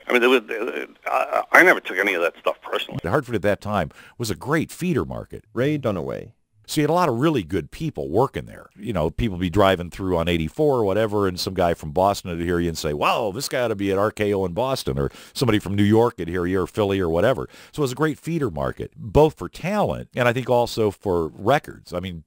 S16: I mean, there was, uh, I, I never took any of that stuff personally.
S41: Hartford at that time was a great feeder market.
S10: Ray Dunaway.
S41: So you had a lot of really good people working there. You know, people be driving through on 84 or whatever, and some guy from Boston would hear you and say, wow, this guy ought to be at RKO in Boston, or somebody from New York would hear you, or Philly, or whatever. So it was a great feeder market, both for talent and I think also for records. I mean,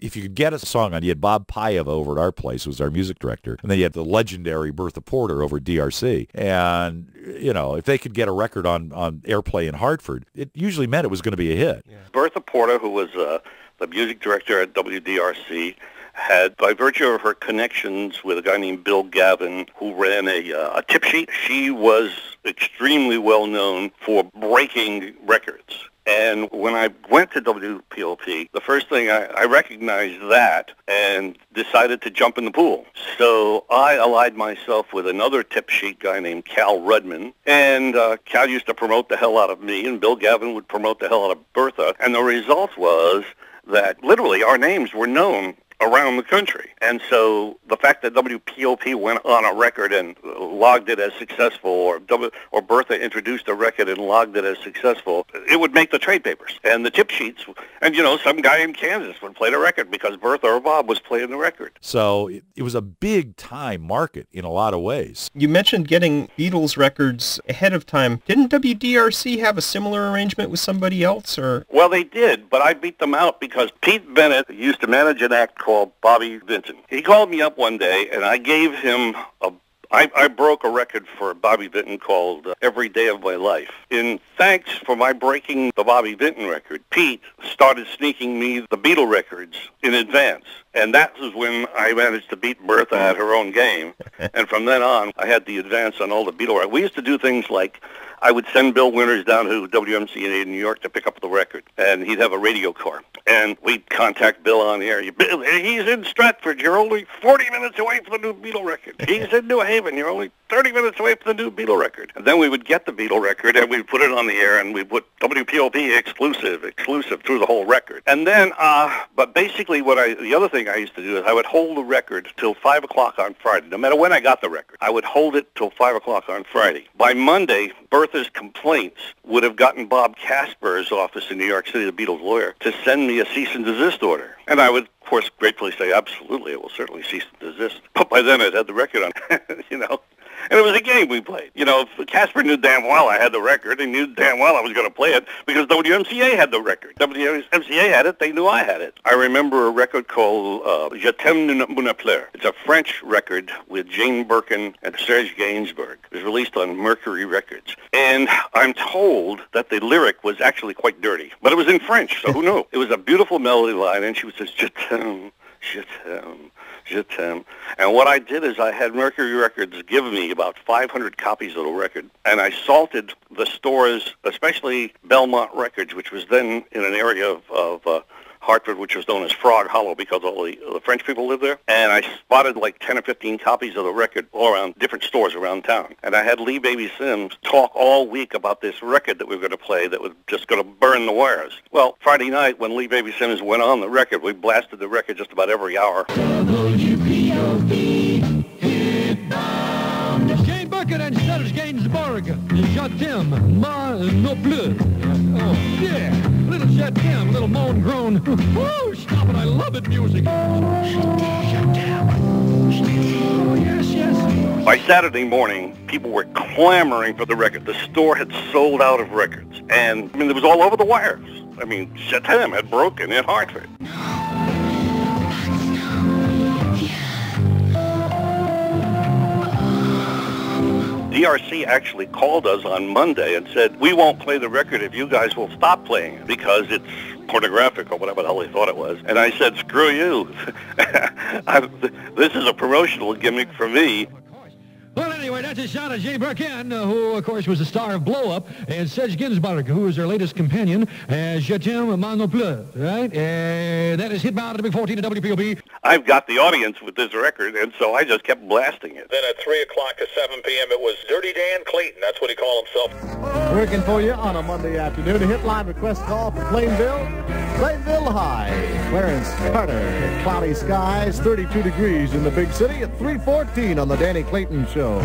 S41: if you could get a song on, you had Bob Paiva over at our place, who was our music director, and then you had the legendary Bertha Porter over at DRC. And you know, if they could get a record on on airplay in Hartford, it usually meant it was going to be a hit. Yeah.
S16: Bertha Porter, who was uh, the music director at WDRC, had, by virtue of her connections with a guy named Bill Gavin, who ran a, uh, a tip sheet, she was extremely well known for breaking records. And when I went to WPOP, the first thing I, I recognized that and decided to jump in the pool. So I allied myself with another tip sheet guy named Cal Rudman. And uh, Cal used to promote the hell out of me, and Bill Gavin would promote the hell out of Bertha. And the result was that literally our names were known around the country. And so the fact that WPOP went on a record and logged it as successful, or w, or Bertha introduced a record and logged it as successful, it would make the trade papers and the tip sheets. And you know, some guy in Kansas would play the record because Bertha or Bob was playing the record.
S41: So it, it was a big time market in a lot of ways.
S10: You mentioned getting Beatles records ahead of time. Didn't WDRC have a similar arrangement with somebody else, or?
S16: Well, they did, but I beat them out because Pete Bennett used to manage an act called Bobby Vinton. He called me up one day, and I gave him a I, I broke a record for Bobby Vinton called uh, Every Day of My Life. In thanks for my breaking the Bobby Vinton record, Pete started sneaking me the Beatle records in advance. And that was when I managed to beat Bertha at her own game. (laughs) and from then on, I had the advance on all the Beatle records. We used to do things like I would send Bill Winters down to WMCA in New York to pick up the record, and he'd have a radio car. And we'd contact Bill on the air. Bill, he's in Stratford. You're only 40 minutes away from the new Beatle record. He's in New Haven. You're only 30 minutes away from the new Beatle record. And then we would get the Beatle record, and we'd put it on the air, and we put WPOP exclusive, exclusive through the whole record. And then, uh, but basically what I, the other thing I used to do is I would hold the record till 5 o'clock on Friday. No matter when I got the record, I would hold it till 5 o'clock on Friday. By Monday, Bertha's complaints would have gotten Bob Casper's office in New York City, the Beatles lawyer, to send me a cease and desist order. And I would, of course, gratefully say, absolutely, it will certainly cease and desist. But by then I'd had the record on, (laughs) you know. And it was a game we played. You know, Casper knew damn well I had the record. He knew damn well I was going to play it because WMCA had the record. WMCA had it. They knew I had it. I remember a record called uh, Je t'aime mon pleur. It's a French record with Jane Birkin and Serge Gainsbourg. It was released on Mercury Records. And I'm told that the lyric was actually quite dirty. But it was in French, so who knew? (laughs) It was a beautiful melody line, and she was just, Je t'aime, je t'aime. And what I did is I had Mercury Records give me about 500 copies of the record, and I salted the stores, especially Belmont Records, which was then in an area of, of uh, Hartford, which was known as Frog Hollow because all the, the French people lived there. And I spotted like 10 or 15 copies of the record all around different stores around town. And I had Lee Baby Sims talk all week about this record that we were going to play that was just going to burn the wires. Well, Friday night when Lee Baby Sims went on the record, we blasted the record just about every hour.
S42: Birkin and Serge Gainsbourg. Je t'aime, ma no plus. Oh, yeah. Je t'aime, little moan groan. Woo, stop it, I love it, music.
S16: By Saturday morning, people were clamoring for the record. The store had sold out of records. And, I mean, it was all over the wires. I mean, t'aime had broken in Hartford. DRC actually called us on Monday and said, we won't play the record if you guys will stop playing it because it's pornographic or whatever the hell they thought it was. And I said, screw you. (laughs) This is a promotional gimmick for me.
S42: Well, anyway, that's a shot at Jane Birkin, who, of course, was the star of Blow Up, and Serge Gainsbourg, who is her latest companion, as Je t'aime, ma no right? Uh, that is hitbound at the Big 14 at WPOP.
S16: I've got the audience with this record, and so I just kept blasting it.
S29: Then at 3 o'clock to 7 p.m., it was Dirty Dan Clayton. That's what he called himself.
S33: Working for you on a Monday afternoon. A hit line request call for Plainville. Plainville High. Clarence Carter. Cloudy skies, 32 degrees in the big city at 314 on the Danny Clayton Show.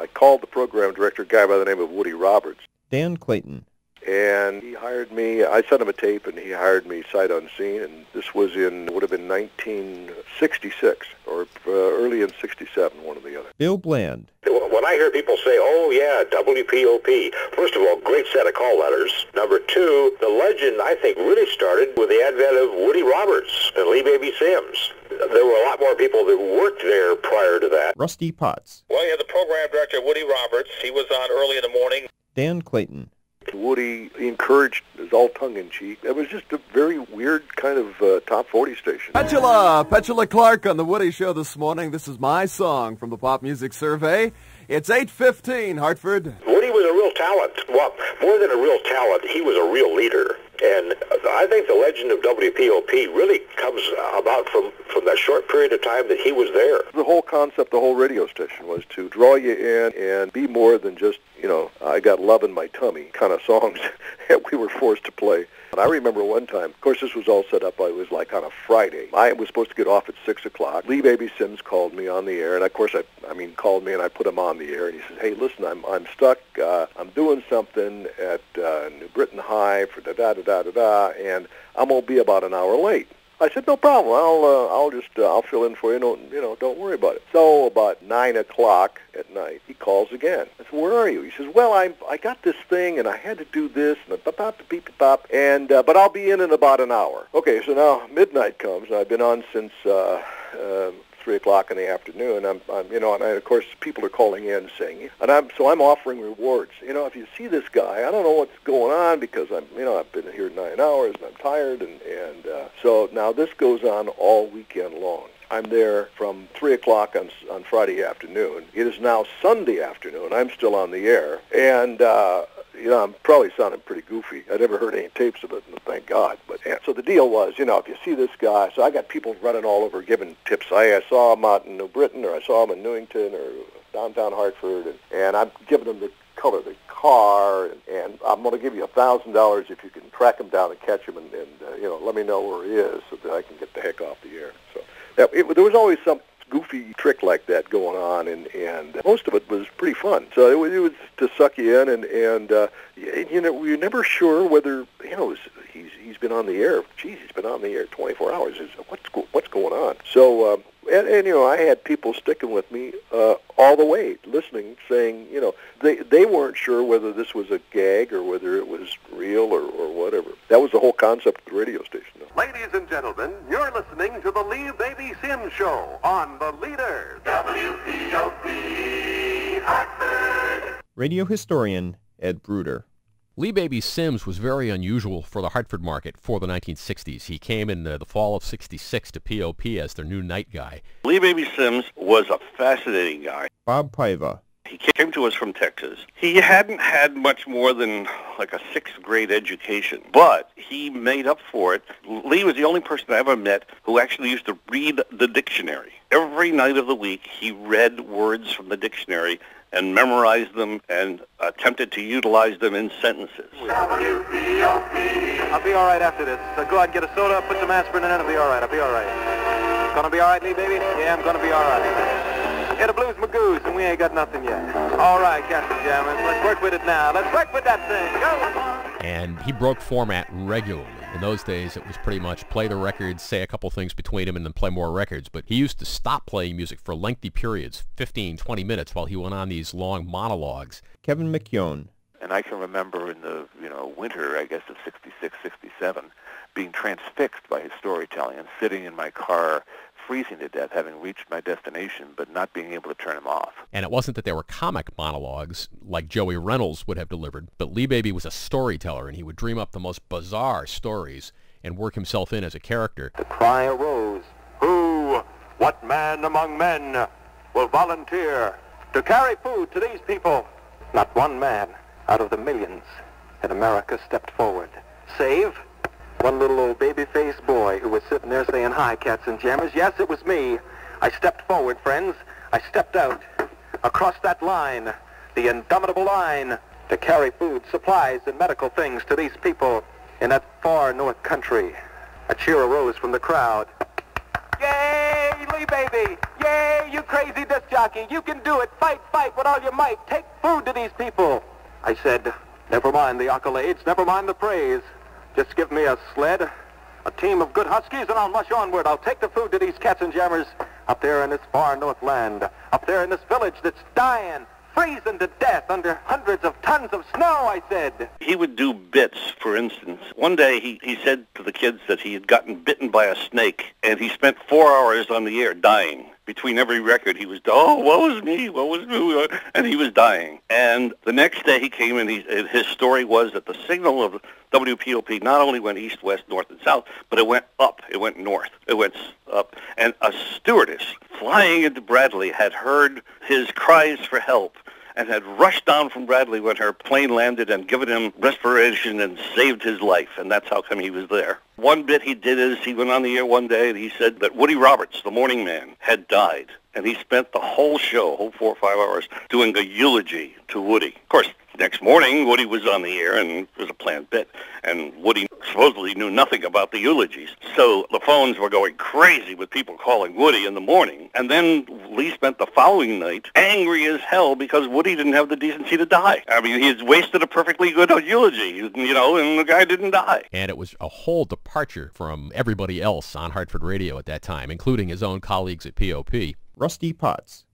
S12: I called the program director, a guy by the name of Woody Roberts.
S10: Dan Clayton.
S43: And he hired me. I sent him a tape, and he hired me sight unseen. And this was in would have been 1966 or uh, early in '67, one or the other.
S10: Bill Bland.
S35: When I hear people say, oh, yeah, WPOP, first of all, great set of call letters. Number two, the legend, I think, really started with the advent of Woody Roberts and Lee Baby Sims. There were a lot more people that worked there prior to that.
S10: Rusty Potz.
S29: Well, you had the program director, Woody Roberts. He was on early in the morning.
S10: Dan Clayton.
S43: Woody encouraged is all tongue-in-cheek. It was just a very weird kind of uh, top 40 station.
S44: Petula, Petula Clark on the Woody Show this morning. This is my song from the Pop Music Survey. It's 8.15, Hartford.
S35: Woody was a real talent. Well, more than a real talent, he was a real leader. And I think the legend of WPOP really comes about from, from that short period of time that he was there.
S43: The whole concept, the whole radio station was to draw you in and be more than just, you know, I got love in my tummy kind of (laughs) songs that we were forced to play. And I remember one time, of course, this was all set up. It was like on a Friday. I was supposed to get off at six o'clock. Lee Baby Sims called me on the air, and of course, I, I mean, called me, and I put him on the air, and he says, "Hey, listen, I'm I'm stuck. Uh, I'm doing something at uh, New Britain High for da da da da da da, and I'm gonna be about an hour late." I said, no problem. I'll uh, I'll just uh, I'll fill in for you. Don't you know? Don't worry about it. So about nine o'clock at night, he calls again. I said, where are you? He says, well, I I got this thing and I had to do this and a bop beep bop and uh, but I'll be in in about an hour. Okay, so now midnight comes. I've been on since. Uh, uh, three o'clock in the afternoon. I'm, I'm, you know, and I, of course people are calling in saying, and I'm, so I'm offering rewards. You know, if you see this guy, I don't know what's going on because I'm, you know, I've been here nine hours and I'm tired, and and uh, so now this goes on all weekend long. I'm there from 3 o'clock on, on Friday afternoon. It is now Sunday afternoon. I'm still on the air. And, uh, you know, I'm probably sounding pretty goofy. I never heard any tapes of it, and thank God. But so the deal was, you know, if you see this guy, so I got people running all over giving tips. I, I saw him out in New Britain, or I saw him in Newington, or downtown Hartford, and, and I'm giving them the color of the car, and, and I'm going to give you a thousand dollars if you can track him down and catch him, and, and uh, you know, let me know where he is so that I can get the heck off the air. So that, it, there was always some goofy trick like that going on, and and most of it was pretty fun. So it was, it was to suck you in, and and uh, you know you're never sure whether you know he's he's been on the air. Geez, he's been on the air 24 hours. Is what's what's going on? So. Um, and, and you know, I had people sticking with me uh, all the way, listening, saying, you know, they they weren't sure whether this was a gag or whether it was real or, or whatever. That was the whole concept of the radio station. Though.
S45: Ladies and gentlemen, you're listening to the Lee Baby Sims Show on the Leader. WPOP Hartford.
S10: Radio historian Ed Brouder.
S36: Lee Baby Sims was very unusual for the Hartford market for the 1960s. He came in uh, the fall of 66 to POP as their new night guy.
S16: Lee Baby Sims was a fascinating guy.
S10: Bob Paiva.
S16: He came to us from Texas. He hadn't had much more than like a sixth grade education, but he made up for it. Lee was the only person I ever met who actually used to read the dictionary. Every night of the week, he read words from the dictionary and memorized them and attempted to utilize them in sentences.
S45: I'll be all right after this. So go out and get a soda, put some aspirin in it, I'll be all right. I'll be all right. Gonna be all right, Lee, baby? Yeah, I'm gonna be all right. Yeah, the blues magoos, and we ain't got nothing yet. All right, Captain Jammers, let's work with it now. Let's work with that thing. Go!
S36: And he broke format regularly. In those days, it was pretty much play the records, say a couple things between them, and then play more records. But he used to stop playing music for lengthy periods, 15, 20 minutes, while he went on these long monologues.
S10: Kevin McKeown.
S46: And I can remember in the you know winter, I guess, of 66, 67, being transfixed by his storytelling and sitting in my car freezing to death, having reached my destination, but not being able to turn him off.
S36: And it wasn't that they were comic monologues like Joey Reynolds would have delivered, but Lee Baby was a storyteller, and he would dream up the most bizarre stories and work himself in as a character.
S45: The cry arose, Who, what man among men will volunteer to carry food to these people? Not one man out of the millions in America stepped forward, save one little old baby-faced boy who was sitting there saying, hi, cats and jammers. Yes, it was me. I stepped forward, friends. I stepped out across that line, the indomitable line, to carry food, supplies, and medical things to these people in that far north country. A cheer arose from the crowd. Yay, Lee baby! Yay, you crazy disc jockey! You can do it! Fight, fight with all your might! Take food to these people! I said, Never mind the accolades, never mind the praise. Just give me a sled, a team of good huskies, and I'll mush onward. I'll take the food to these cats and jammers up there in this far north land, up there in this village that's dying, freezing to death under hundreds of tons of snow, I said.
S16: He would do bits, for instance. One day he, he said to the kids that he had gotten bitten by a snake, and he spent four hours on the air dying. Between every record, he was, oh, what was me? What was me? And he was dying. And the next day he came in, he, his story was that the signal of WPOP not only went east, west, north, and south, but it went up. It went north. It went up. And a stewardess flying into Bradley had heard his cries for help and had rushed down from Bradley when her plane landed and given him respiration and saved his life, and that's how come he was there. One bit he did is he went on the air one day and he said that Woody Roberts, the morning man, had died. And he spent the whole show, whole four or five hours, doing a eulogy to Woody. Of course, next morning, Woody was on the air, and it was a planned bit. And Woody supposedly knew nothing about the eulogies. So the phones were going crazy with people calling Woody in the morning. And then Lee spent the following night angry as hell because Woody didn't have the decency to die. I mean, he's wasted a perfectly good eulogy, you know, and the guy didn't die.
S36: And it was a whole departure from everybody else on Hartford Radio at that time, including his own colleagues at POP.
S10: Rusty Potz.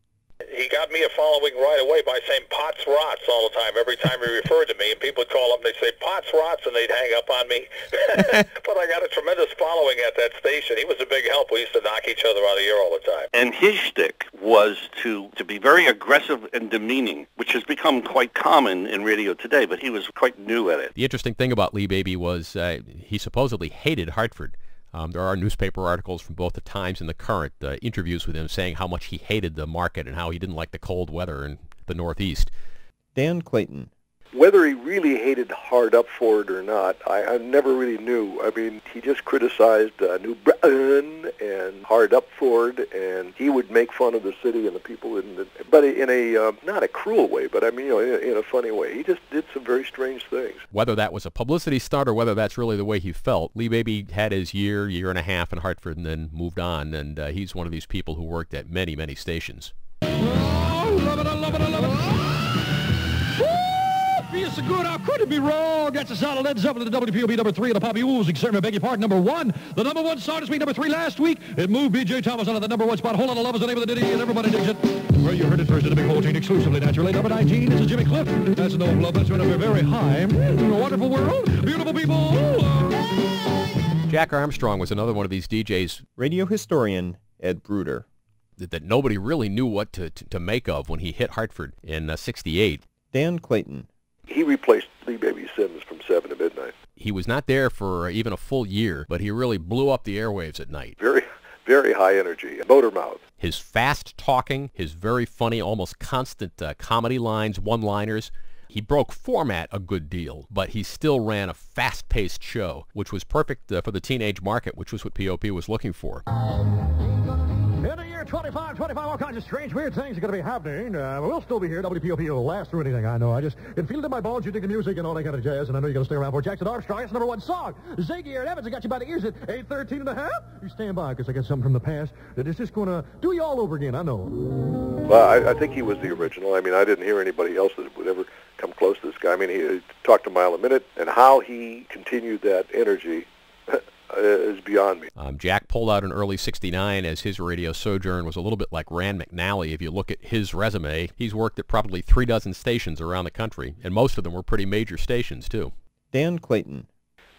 S29: He got me a following right away by saying Potz Rots all the time. Every time he referred to me, and people would call up and they'd say Potz Rots, and they'd hang up on me. (laughs) but I got a tremendous following at that station. He was a big help. We used to knock each other out of the air all the time.
S16: And his shtick was to, to be very aggressive and demeaning, which has become quite common in radio today, but he was quite new at it.
S36: The interesting thing about Lee Baby was uh, he supposedly hated Hartford. Um, there are newspaper articles from both the Times and the Courant, uh, interviews with him saying how much he hated the market and how he didn't like the cold weather in the Northeast.
S10: Dan Clayton.
S43: Whether he really hated Hard Up for it or not, I, I never really knew. I mean, he just criticized uh, New Britain and Hard Up Ford, and he would make fun of the city and the people, in the, but in a uh, not a cruel way, but I mean, you know, in, in a funny way. He just did some very strange things.
S36: Whether that was a publicity stunt or whether that's really the way he felt, Lee Baby had his year, year and a half in Hartford, and then moved on. And uh, he's one of these people who worked at many, many stations.
S42: Oh, love it, I love it, I love it. Feels so good, how could it be wrong? That's a solid Led Zeppelin, the WPOP number three, and the Poppy Ooze, excuse me, I beg your pardon, number one. The number one song this week, number three last week. It moved B.J. Thomas out of the number one spot. Whole Lotta Love is the name of the ditty, and everybody digs it. Well, you heard it first in the Big 14 exclusively, naturally. Number 19, this is Jimmy Cliff. That's no love, that's right up here, very high. Wonderful world, beautiful people.
S36: Jack Armstrong was another one of these DJs.
S10: Radio historian Ed Brouder.
S36: That, that nobody really knew what to, to, to, make of when he hit Hartford in uh, 68.
S10: Dan Clayton.
S43: He replaced Lee Baby Sims from 7 to midnight.
S36: He was not there for even a full year, but he really blew up the airwaves at night.
S43: Very, very high energy. Motor mouth.
S36: His fast talking, his very funny, almost constant uh, comedy lines, one-liners. He broke format a good deal, but he still ran a fast-paced show, which was perfect uh, for the teenage market, which was what POP was looking for.
S42: In the year 25, 25, all kinds of strange, weird things are going to be happening. Uh, we'll still be here. WPOP will last through anything, I know. I just can feel it in my bones. You dig the music and all that kind of jazz, and I know you're going to stay around for Jackson Armstrong. It's number one song. Zager and Evans, I got you by the ears at 8.13 and a half. You stand by, because I got something from the past that is just going to do you all over again, I know.
S43: Well, I, I think he was the original. I mean, I didn't hear anybody else that would ever come close to this guy. I mean, he talked a mile a minute, and how he continued that energy is beyond me.
S36: Um, Jack pulled out in early 69 as his radio sojourn was a little bit like Rand McNally. If you look at his resume, he's worked at probably three dozen stations around the country, and most of them were pretty major stations, too.
S10: Dan Clayton.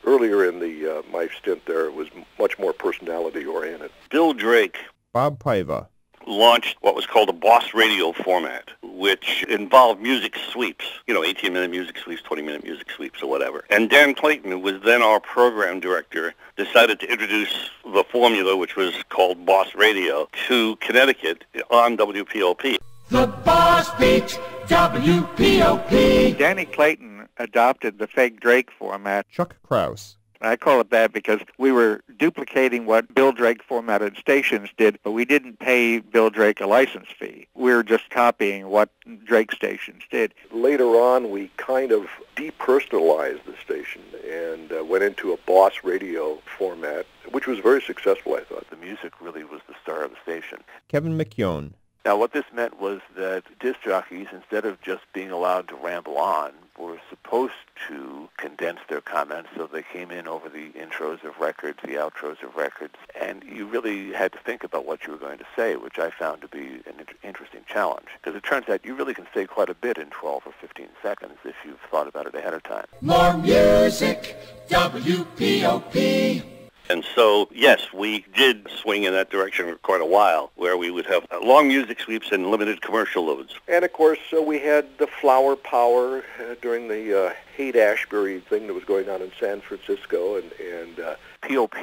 S43: Earlier in the uh, my stint there, it was much more personality-oriented.
S16: Bill Drake.
S10: Bob Paiva
S16: launched what was called a boss radio format, which involved music sweeps, you know, 18-minute music sweeps, 20-minute music sweeps, or whatever. And Dan Clayton, who was then our program director, decided to introduce the formula, which was called Boss Radio, to Connecticut on WPOP.
S47: The Boss Beat WPOP.
S48: Danny Clayton adopted the fake Drake format.
S10: Chuck Crouse.
S48: I call it that because we were duplicating what Bill Drake formatted stations did, but we didn't pay Bill Drake a license fee. We were just copying what Drake stations did.
S43: Later on, we kind of depersonalized the station and uh, went into a boss radio format, which was very successful, I thought.
S46: The music really was the star of the station.
S10: Kevin McKeown.
S46: Now, what this meant was that disc jockeys, instead of just being allowed to ramble on, were supposed to condense their comments, so they came in over the intros of records, the outros of records, and you really had to think about what you were going to say, which I found to be an inter- interesting challenge. Because it turns out you really can say quite a bit in 12 or 15 seconds if you've thought about it ahead of time.
S47: More music, WPOP.
S16: And so, yes, we did swing in that direction for quite a while, where we would have long music sweeps and limited commercial loads.
S43: And of course, uh, we had the flower power uh, during the uh, Haight Ashbury thing that was going on in San Francisco, and and uh,
S46: POP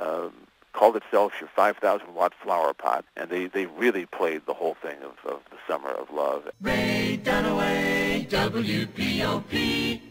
S46: um, called itself your 5,000 watt flower pot, and they, they really played the whole thing of, of the Summer of Love.
S47: Ray Dunaway,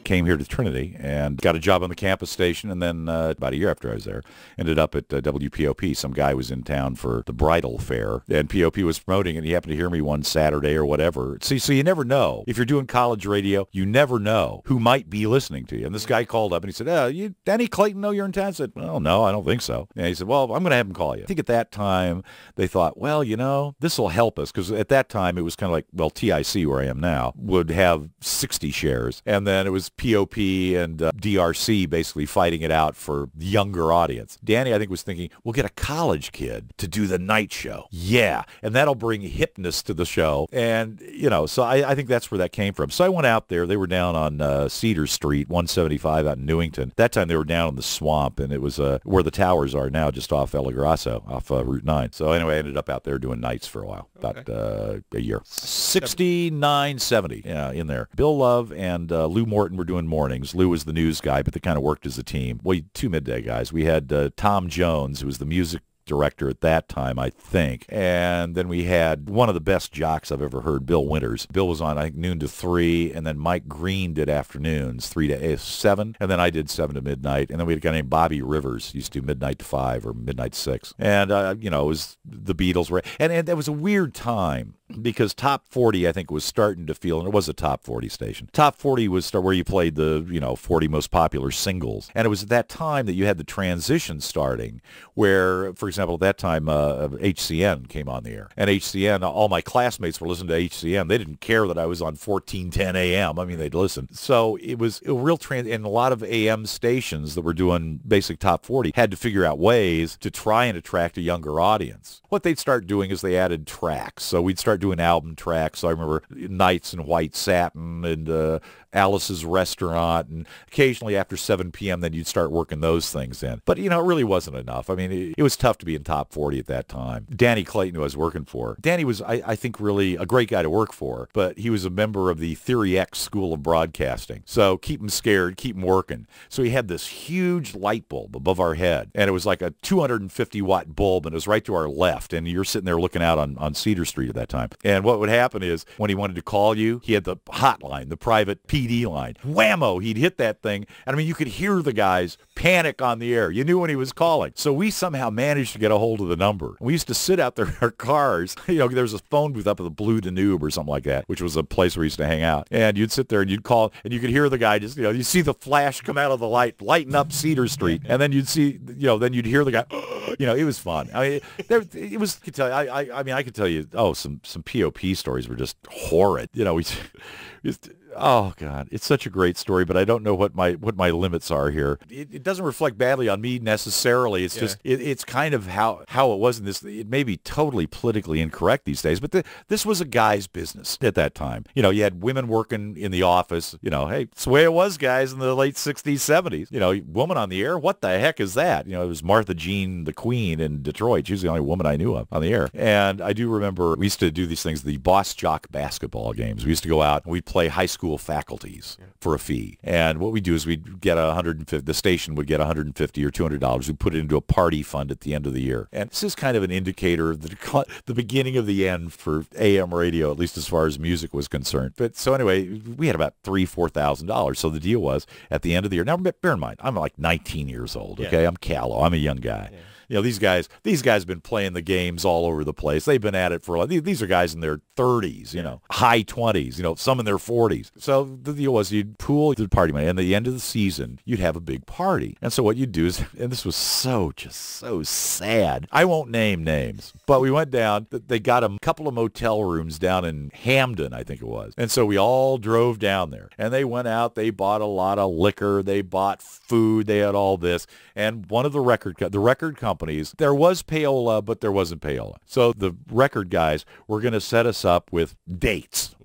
S41: Came here to Trinity and got a job on the campus station, and then uh, about a year after I was there, ended up at uh, WPOP. Some guy was in town for the bridal fair, and POP was promoting, and he happened to hear me one Saturday or whatever. See, so you never know. If you're doing college radio, you never know who might be listening to you. And this guy called up and he said, "Oh, you Danny Clayton know you're in town?" I said, "Well, no, I don't think so." And he said, "Well, I'm going to have him call you." I think at that time they thought, "Well, you know, this will help us," because at that time it was kind of like, well, TIC where I am now would have 60 shares, and then it was POP and uh, DRC basically fighting it out for the younger audience. Danny, I think, was thinking, we'll get a college kid to do the night show. Yeah, and that'll bring hipness to the show. And, you know, so I, I think that's where that came from. So I went out there. They were down on uh, Cedar Street, 175 out in Newington. That time they were down in the swamp, and it was uh, where the towers are now, just off El Grasso, off uh, Route 9. So anyway, I ended up out there doing nights for a while, about uh, a year. 69, 70, yeah, in there. Bill Love and uh, Lou Morton were doing mornings. Lou was the news guy, but they kind of worked as a team. Well, two midday guys. We had uh, Tom Jones, who was the music director at that time, I think. And then we had one of the best jocks I've ever heard, Bill Winters. Bill was on, I think, noon to 3, and then Mike Green did afternoons, 3 to 7, and then I did 7 to midnight. And then we had a guy named Bobby Rivers, used to do midnight to 5 or midnight to 6. And, uh, you know, it was the Beatles. Were, and, and it was a weird time because top 40 I think was starting to feel and it was a top 40 station. Top 40 was where you played the, you know, 40 most popular singles. And it was at that time that you had the transition starting where for example at that time uh, HCN came on the air. And HCN all my classmates were listening to HCN. They didn't care that I was on 1410 AM. I mean they'd listen. So it was a real trans and a lot of AM stations that were doing basic top 40 had to figure out ways to try and attract a younger audience. What they'd start doing is they added tracks. So we'd start doing album tracks. I remember Nights in White Satin and uh, Alice's Restaurant, and occasionally after 7 p.m. then you'd start working those things in. But, you know, it really wasn't enough. I mean, it, it was tough to be in top 40 at that time. Danny Clayton, who I was working for, Danny was, I, I think, really a great guy to work for, but he was a member of the Theory X School of Broadcasting. So keep him scared, keep him working. So he had this huge light bulb above our head, and it was like a 250 watt bulb, and it was right to our left, and you're sitting there looking out on, on Cedar Street at that time. And what would happen is when he wanted to call you, he had the hotline, the private Line. Whammo, he'd hit that thing. And I mean, you could hear the guys panic on the air. You knew when he was calling. So we somehow managed to get a hold of the number. We used to sit out there in our cars. (laughs) You know, there was a phone booth up at the Blue Danube or something like that, which was a place where we used to hang out. And you'd sit there and you'd call and you could hear the guy just, you know, you see the flash come out of the light, lighting up Cedar Street. And then you'd see, you know, then you'd hear the guy, (gasps) you know, it was fun. I mean, there, it was, I could tell you, I, I, I mean, I could tell you, oh, some, some POP stories were just horrid. You know, we, (laughs) just, oh God, it's such a great story, but I don't know what my what my limits are here. It, it doesn't reflect badly on me necessarily. It's
S10: Yeah.
S41: just it, it's kind of how how it was in this. It may be totally politically incorrect these days, but the, this was a guy's business at that time. You know, you had women working in the office. You know, hey, it's the way it was, guys, in the late '60s, '70s. You know, woman on the air. What the heck is that? You know, it was Martha Jean, the Queen in Detroit. She was the only woman I knew of on the air. And I do remember we used to do these things, the boss jock basketball games. We used to go out and we'd play high school faculties for a fee. And what we do is we'd get a 150, the station would get a 150 or $200. We put it into a party fund at the end of the year. And this is kind of an indicator of the, (laughs) the beginning of the end for AM radio, at least as far as music was concerned. But so anyway, we had about three, $4,000. So the deal was at the end of the year. Now, bear in mind, I'm like 19 years old.
S10: Yeah.
S41: Okay. I'm callow. I'm a young guy. You know, these guys, these guys have been playing the games all over the place. They've been at it for a these, these are guys in their 30s, you know, high 20s, you know, some in their 40s. So the deal was you'd pool the party money, and at the end of the season, you'd have a big party. And so what you'd do is, (laughs) and this was so just so sad. I won't name names, but we went down. They got a couple of motel rooms down in Hamden, I think it was. And so we all drove down there, and they went out. They bought a lot of liquor. They bought food. They had all this. And one of the record co- the record companies, there was payola, but there wasn't payola. So the record guys were going to set us up with dates.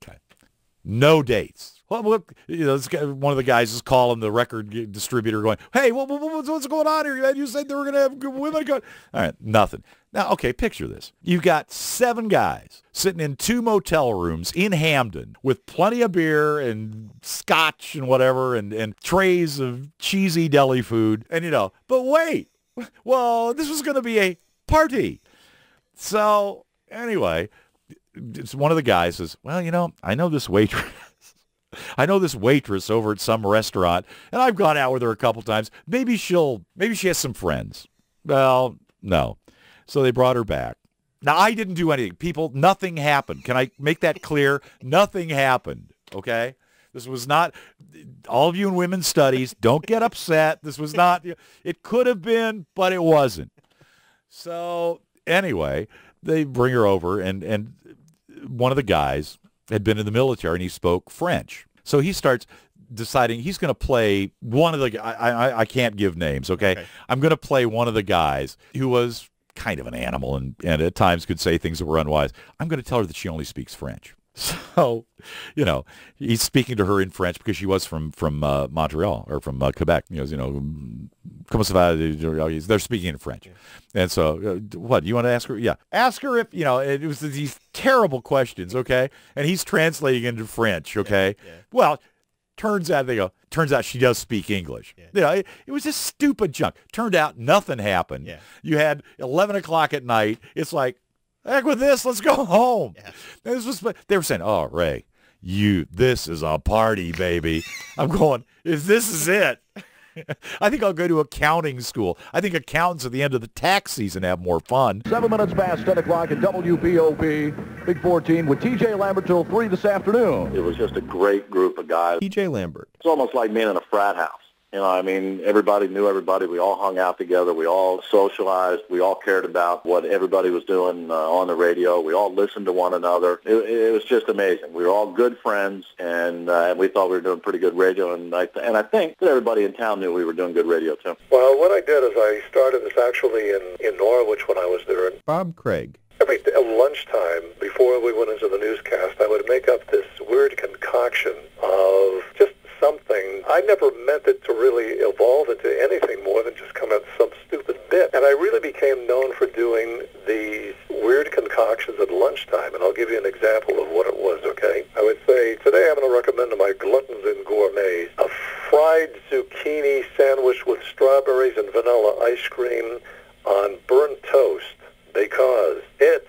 S41: Okay. No dates. Well, what, you know, this guy, one of the guys is calling the record distributor going, hey, what, what, what's, what's going on here? You said they were going to have good women. Go-. All right, nothing. Now, okay, picture this. You've got seven guys sitting in two motel rooms in Hamden with plenty of beer and scotch and whatever and, and trays of cheesy deli food. And, you know, but wait, well, this was going to be a party. So anyway, it's one of the guys says, well, you know, I know this waitress. (laughs) I know this waitress over at some restaurant, and I've gone out with her a couple times. Maybe she'll, maybe she has some friends. Well, no. So they brought her back. Now, I didn't do anything. People, nothing happened. Can I make that clear? Nothing happened, okay? This was not, all of you in women's studies, don't get upset. This was not, it could have been, but it wasn't. So anyway, they bring her over, and, and one of the guys had been in the military, and he spoke French. So he starts deciding he's going to play one of the, I, I, I can't give names, okay? okay. I'm going to play one of the guys who was kind of an animal and, and at times could say things that were unwise. I'm going to tell her that she only speaks French. So, you know, he's speaking to her in French because she was from from uh, Montreal or from uh, Quebec. You know, you know, comment ça va? They're speaking in French, and so uh, what? You want to ask her? Yeah, ask her if you know. It was these terrible questions, okay? And he's translating into French, okay? Yeah, yeah. Well, turns out they go. Turns out she does speak English. Yeah. You know, it, it, was just stupid junk. Turned out nothing happened.
S10: Yeah.
S41: You had eleven o'clock at night. It's like heck with this. Let's go home.
S10: Yeah.
S41: This was. They were saying, "Oh, Ray, you. This is a party, baby." I'm going. If this is it. (laughs) I think I'll go to accounting school. I think accountants at the end of the tax season have more fun.
S33: Seven minutes past 10 o'clock at WPOP, Big 14 with TJ Lambert till 3 this afternoon.
S49: It was just a great group of guys.
S10: TJ Lambert.
S49: It's almost like being in a frat house. You know, I mean, everybody knew everybody. We all hung out together. We all socialized. We all cared about what everybody was doing uh, on the radio. We all listened to one another. It, it was just amazing. We were all good friends, and uh, we thought we were doing pretty good radio. And I th- and I think that everybody in town knew we were doing good radio too.
S50: Well, what I did is I started this actually in in Norwich when I was there.
S10: Bob Craig.
S50: Every at lunchtime, before we went into the newscast, I would make up this weird concoction of just something. I never meant it to really evolve into anything more than just come out some stupid bit. And I really became known for doing these weird concoctions at lunchtime. And I'll give you an example of what it was, okay? I would say, today I'm going to recommend to my gluttons and gourmets a fried zucchini sandwich with strawberries and vanilla ice cream on burnt toast because it's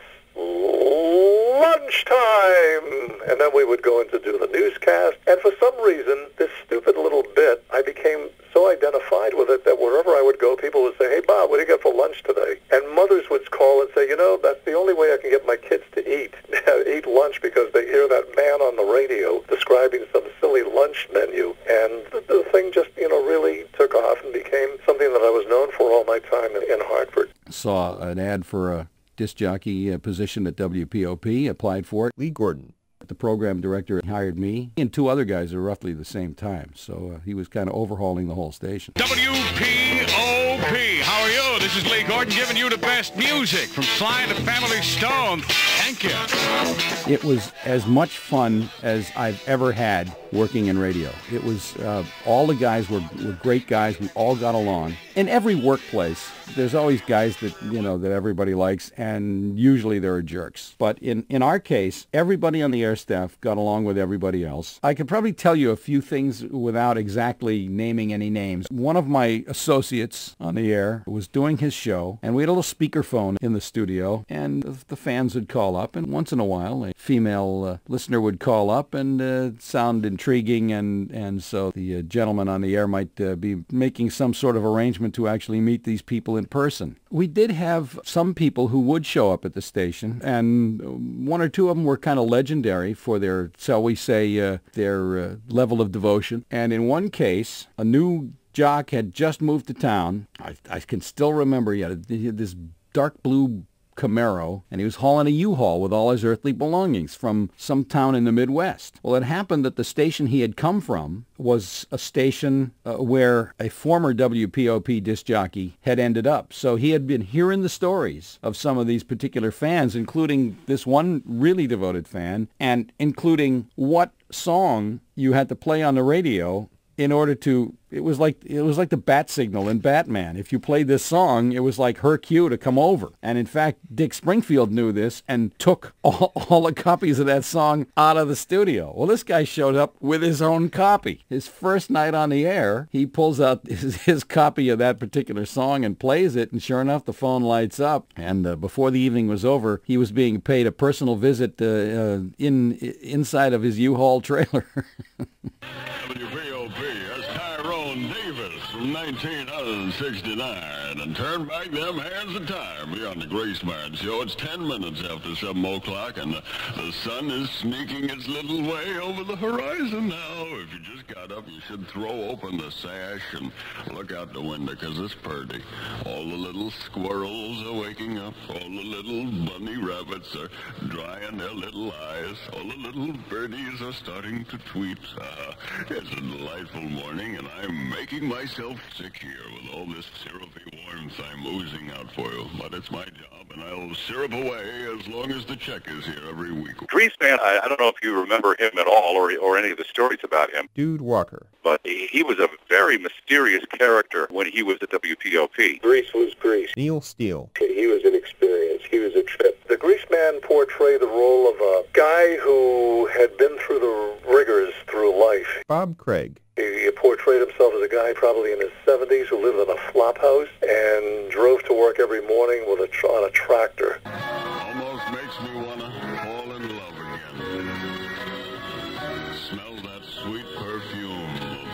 S50: lunchtime. And then we would go in to do the newscast. And for some reason, this stupid little bit, I became so identified with it that wherever I would go, people would say, hey, Bob, what do you get for lunch today? And mothers would call and say, you know, that's the only way I can get my kids to eat, (laughs) eat lunch because they hear that man on the radio describing some silly lunch menu. And the, the thing just, you know, really took off and became something that I was known for all my time in, in Hartford.
S51: Saw an ad for a disc jockey uh, position at WPOP, applied for it.
S10: Lee Gordon.
S51: The program director hired me and two other guys at roughly the same time. So uh, he was kind of overhauling the whole station.
S52: WPOP. How are you? This is Lee Gordon giving you the best music from Sly to Family Stone. Thank you.
S51: It was as much fun as I've ever had working in radio. It was, uh, all the guys were, were great guys. We all got along. In every workplace, there's always guys that, you know, that everybody likes, and usually there are jerks. But in, in our case, everybody on the air staff got along with everybody else. I could probably tell you a few things without exactly naming any names. One of my associates on the air was doing his show, and we had a little speakerphone in the studio, and the fans would call up and once in a while a female uh, listener would call up and uh, sound intriguing, and, and so the uh, gentleman on the air might uh, be making some sort of arrangement to actually meet these people in person. We did have some people who would show up at the station, and one or two of them were kind of legendary for their, shall we say, uh, their uh, level of devotion. And in one case, a new jock had just moved to town. I, I can still remember he had, he had this dark blue Camaro, and he was hauling a U-Haul with all his earthly belongings from some town in the Midwest. Well, it happened that the station he had come from was a station uh, where a former WPOP disc jockey had ended up. So he had been hearing the stories of some of these particular fans, including this one really devoted fan, and including what song you had to play on the radio in order to it was like it was like the bat signal in Batman. If you played this song, it was like her cue to come over. And in fact, Dick Springfield knew this and took all, (laughs) all the copies of that song out of the studio. Well, this guy showed up with his own copy. His first night on the air, he pulls out (laughs) his, his copy of that particular song and plays it, and sure enough, the phone lights up. And uh, before the evening was over, he was being paid a personal visit uh, uh, in inside of his U-Haul trailer. (laughs)
S53: WPOP, that's Tyrone Davis from 1969. And turn back them hands of time here on the Greaseman Show. It's 10 minutes after 7 o'clock, and the, the sun is sneaking its little way over the horizon now. If you just got up, you should throw open the sash and look out the window, because it's purty. All the little squirrels are waking up. All the little bunny rabbits are drying their little eyes. All the little birdies are starting to tweet. Uh, it's a delightful morning, and I'm making myself sick here with all this syrupy warmth I'm oozing out for you. But it's my job, and I'll syrup away as long as the check is here every week.
S54: Greaseman, I, I don't know if you remember him at all or, or any of the stories about him,
S10: Dude Walker.
S54: but he, he was a very mysterious character when he was at WPOP.
S50: Grease was Grease.
S10: Neal Steele.
S50: He was an experience. He was a trip. The Grease Man portrayed the role of a guy who had been through the rigors through life.
S10: Bob Craig.
S50: He portrayed himself as a guy probably in his 70s who lived in a flop house and drove to work every morning with a tr- on a tractor.
S53: Almost makes me want to fall in love again. Smell that sweet perfume of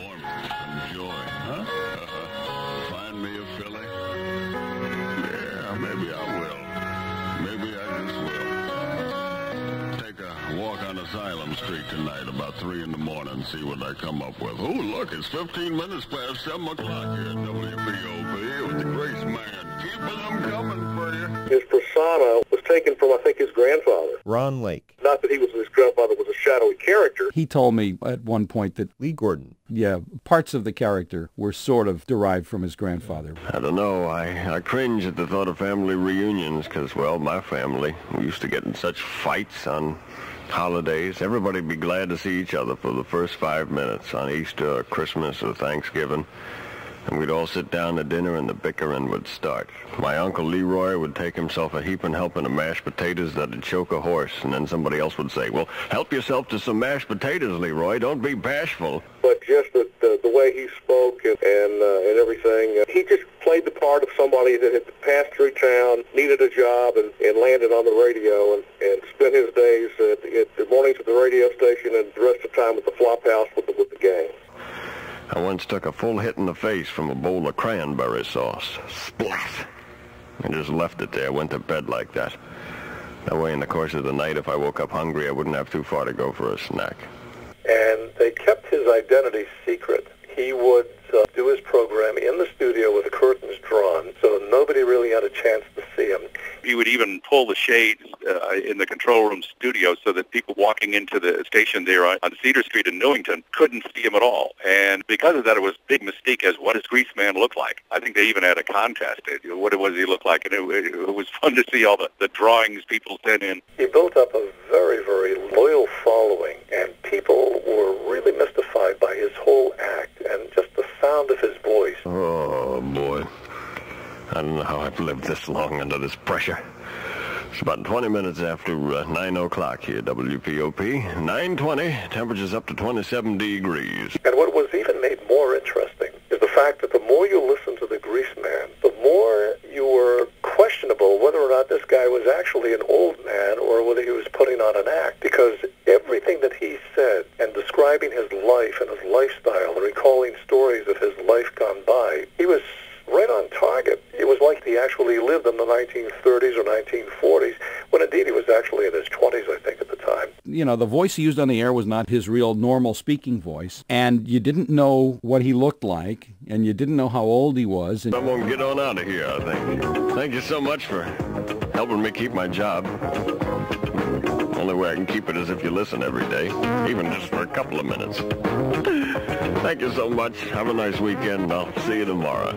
S53: warmth and joy, huh? Uh-huh. Find me a filly? Yeah, maybe I will. Maybe I just will. Take a walk on Asylum Street tonight about 3 in the morning, see what I come up with. Oh, look, it's 15 minutes past 7 o'clock here at WPOP with the Grease Man. Keeping them coming for you.
S50: His persona was taken from, I think, his grandfather.
S10: Ron Lake.
S50: Not that he was his grandfather was a shadowy character.
S51: He told me at one point that
S10: Lee Gordon.
S51: Yeah, parts of the character were sort of derived from his grandfather.
S55: I don't know. I, I cringe at the thought of family reunions because, well, my family, we used to get in such fights on holidays. Everybody'd be glad to see each other for the first five minutes on Easter or Christmas or Thanksgiving. And we'd all sit down to dinner and the bickering would start. My Uncle Leroy would take himself a heaping helping of mashed potatoes that'd choke a horse. And then somebody else would say, well, help yourself to some mashed potatoes, Leroy. Don't be bashful.
S50: But just the, the, the way he spoke and and, uh, and everything, uh, he just played the part of somebody that had passed through town, needed a job, and, and landed on the radio, and, and spent his days at, at the mornings at the radio station and the rest of the time at the flop house with the, with the gang.
S55: I once took a full hit in the face from a bowl of cranberry sauce. Splat! I just left it there, went to bed like that. That way, in the course of the night, if I woke up hungry, I wouldn't have too far to go for a snack.
S50: And they kept his identity secret. He would uh, do his program in the studio with the curtains drawn, so nobody really had a chance to see him.
S54: He would even pull the shades uh, in the control room studio so that people walking into the station there on, Cedar Street in Newington couldn't see him at all. And because of that, it was big mystique as what does Grease Man look like? I think they even had a contest. uh, What does he look like? And it, it was (laughs) fun to see all the, the drawings people sent in.
S50: He built up a very, very loyal following, and people were really mystified by his whole act and just the sound of his voice.
S55: Oh, boy. I don't know how I've lived this long under this pressure. It's about 20 minutes after uh, 9 o'clock here, WPOP. 9.20, temperature's up to 27 degrees.
S50: And what was even made more interesting is the fact that the more you listen to the Grease Man, the more you were whether or not this guy was actually an old man or whether he was putting on an act because everything that he said and describing his life and his lifestyle and recalling stories of his life gone by, he was right on target. It was like he actually lived in the 1930s or 1940s, when indeed he was actually in his 20s, I think, at the time.
S51: You know, the voice he used on the air was not his real normal speaking voice, and you didn't know what he looked like, and you didn't know how old he was. And
S53: I'm going to get on out of here, I think. Thank you so much for helping me keep my job. Only way I can keep it is if you listen every day, even just for a couple of minutes. (laughs) Thank you so much. Have a nice weekend. I'll see you tomorrow.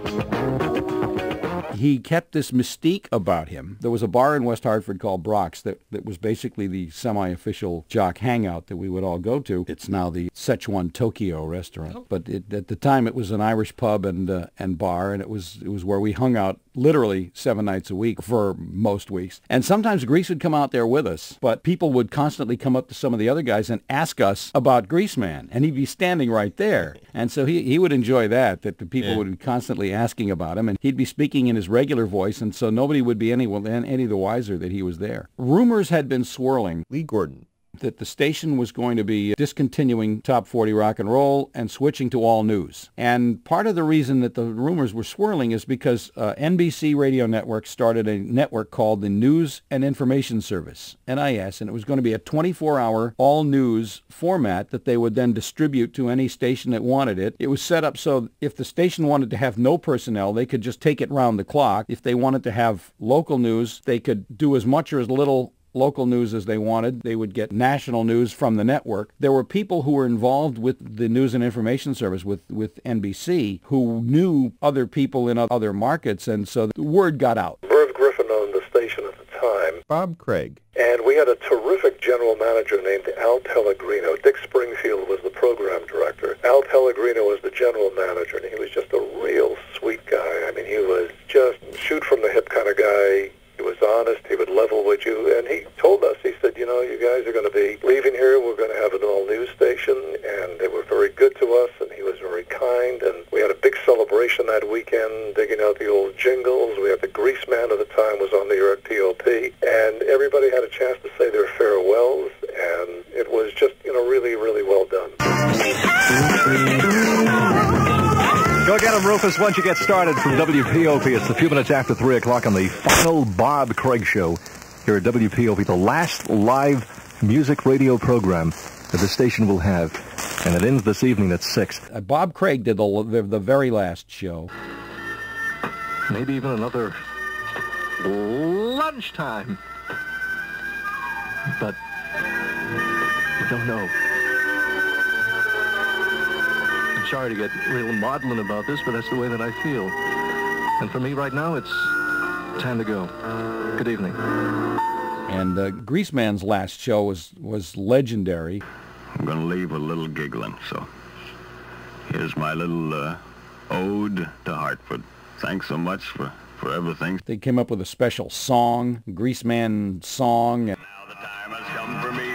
S51: He kept this mystique about him. There was a bar in West Hartford called Brock's that, that was basically the semi-official jock hangout that we would all go to. It's now the Szechuan Tokyo restaurant. But it, at the time it was an Irish pub and uh, and bar, and it was it was where we hung out literally seven nights a week for most weeks. And sometimes Grease would come out there with us, but people would constantly come up to some of the other guys and ask us about Greaseman, and he'd be standing right there. And so he, he would enjoy that, that the people
S10: Yeah.
S51: would be constantly asking about him, and he'd be speaking in his regular voice, and so nobody would be any, any the wiser that he was there. Rumors had been swirling.
S10: Lee Gordon.
S51: That the station was going to be discontinuing Top 40 rock and roll and switching to all news. And part of the reason that the rumors were swirling is because uh, NBC Radio Network started a network called the News and Information Service, NIS, and it was going to be a 24-hour all-news format that they would then distribute to any station that wanted it. It was set up so if the station wanted to have no personnel, they could just take it round the clock. If they wanted to have local news, they could do as much or as little local news as they wanted. They would get national news from the network. There were people who were involved with the News and Information Service, with, with NBC, who knew other people in other markets, and so the word got out.
S50: Merv Griffin owned the station at the time.
S10: Bob Craig.
S50: And we had a terrific general manager named Al Pellegrino. Dick Springfield was the program director. Al Pellegrino was the general manager, and he was just a real sweet guy. I mean, he was just shoot from the hip kind of guy. He was honest. He would level with you. And he told us, he said, you know, you guys are going to be leaving here. We're going to have an all-news station. And they were very good to us, and he was very kind. And we had a big celebration that weekend, digging out the old jingles. We had the Grease Man at the time was on the air at TOP. And everybody had a chance to say their farewells. And it was just, you know, really, really
S33: Rufus, once you get started from WPOP. It's a few minutes after 3 o'clock on the final Bob Craig Show here at WPOP, the last live music radio program that the station will have. And it ends this evening at 6.
S51: Uh, Bob Craig did the, the, the very last show.
S33: Maybe even another lunchtime. But we don't know. Sorry to get real maudlin about this, but that's the way that I feel. And for me right now, it's time to go. Good evening.
S51: And uh, Greaseman's last show was, was legendary.
S53: I'm going to leave with a little giggling, so here's my little uh, ode to Hartford. Thanks so much for, for everything.
S51: They came up with a special song, Greaseman song.
S53: Now the time has come for me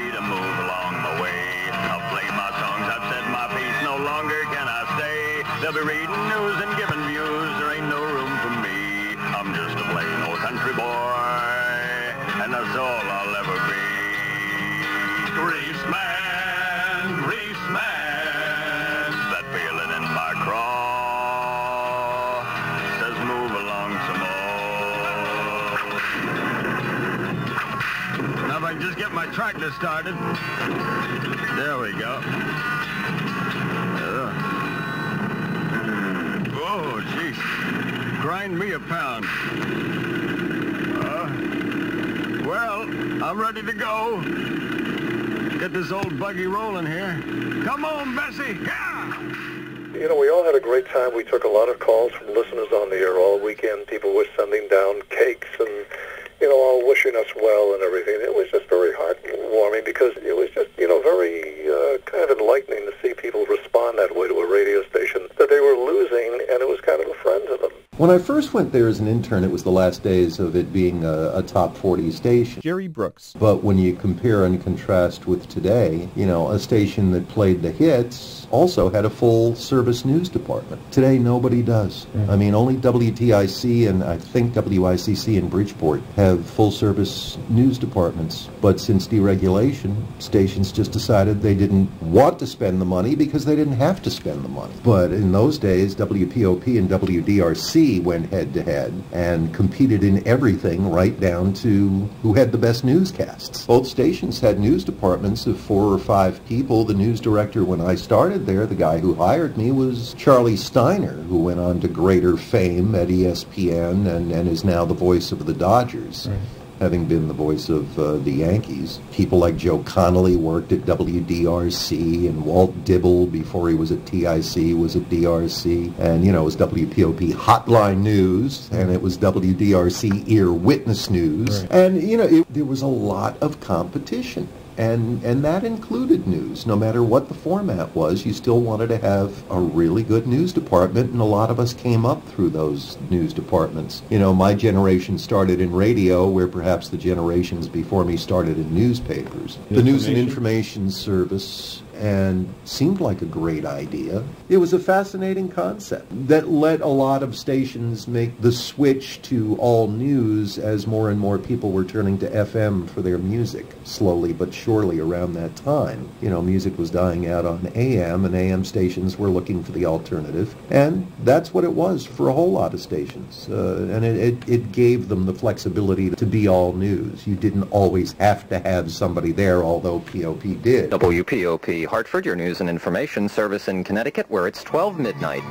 S53: tractor started. There we go. Uh. Oh, jeez. Grind me a pound. Uh, well, I'm ready to go. Get this old buggy rolling here. Come on, Bessie. Yeah!
S50: You know, we all had a great time. We took a lot of calls from listeners on the air all weekend. People were sending down cakes and, you know, all wishing us well and everything. It was just very heartwarming because it was just, you know, very uh, kind of enlightening to see people respond that way to a radio station that they were losing, and it was kind of a friend to them.
S56: When I first went there as an intern, it was the last days of it being a, a top 40 station.
S10: Gerry Brooks.
S56: But when you compare and contrast with today, you know, a station that played the hits also had a full service news department. Today, nobody does. Mm. I mean, only WTIC and I think WICC in Bridgeport have full service news departments. But since deregulation, stations just decided they didn't want to spend the money because they didn't have to spend the money. But in those days, WPOP and WDRC went head to head and competed in everything right down to who had the best newscasts. Both stations had news departments of four or five people. The news director when I started there, the guy who hired me was Charlie Steiner, who went on to greater fame at ESPN and, and is now the voice of the Dodgers. Having been the voice of uh, the Yankees, people like Joe Connolly worked at WDRC, and Walt Dibble, before he was at TIC, was at DRC, and you know it was WPOP Hotline News, and it was WDRC Ear Witness News, and you know it, there was a lot of competition. And, and that included news. No matter what the format was, you still wanted to have a really good news department, and a lot of us came up through those news departments. You know, my generation started in radio, where perhaps the generations before me started in newspapers. The News and Information Service and seemed like a great idea. It was a fascinating concept that let a lot of stations make the switch to all news as more and more people were turning to FM for their music, slowly but surely around that time. You know, music was dying out on AM, and AM stations were looking for the alternative, and that's what it was for a whole lot of stations. Uh, and it, it, it gave them the flexibility to be all news. You didn't always have to have somebody there, although POP did.
S57: WPOP Hartford, your news and information service in Connecticut, where it's 12 midnight.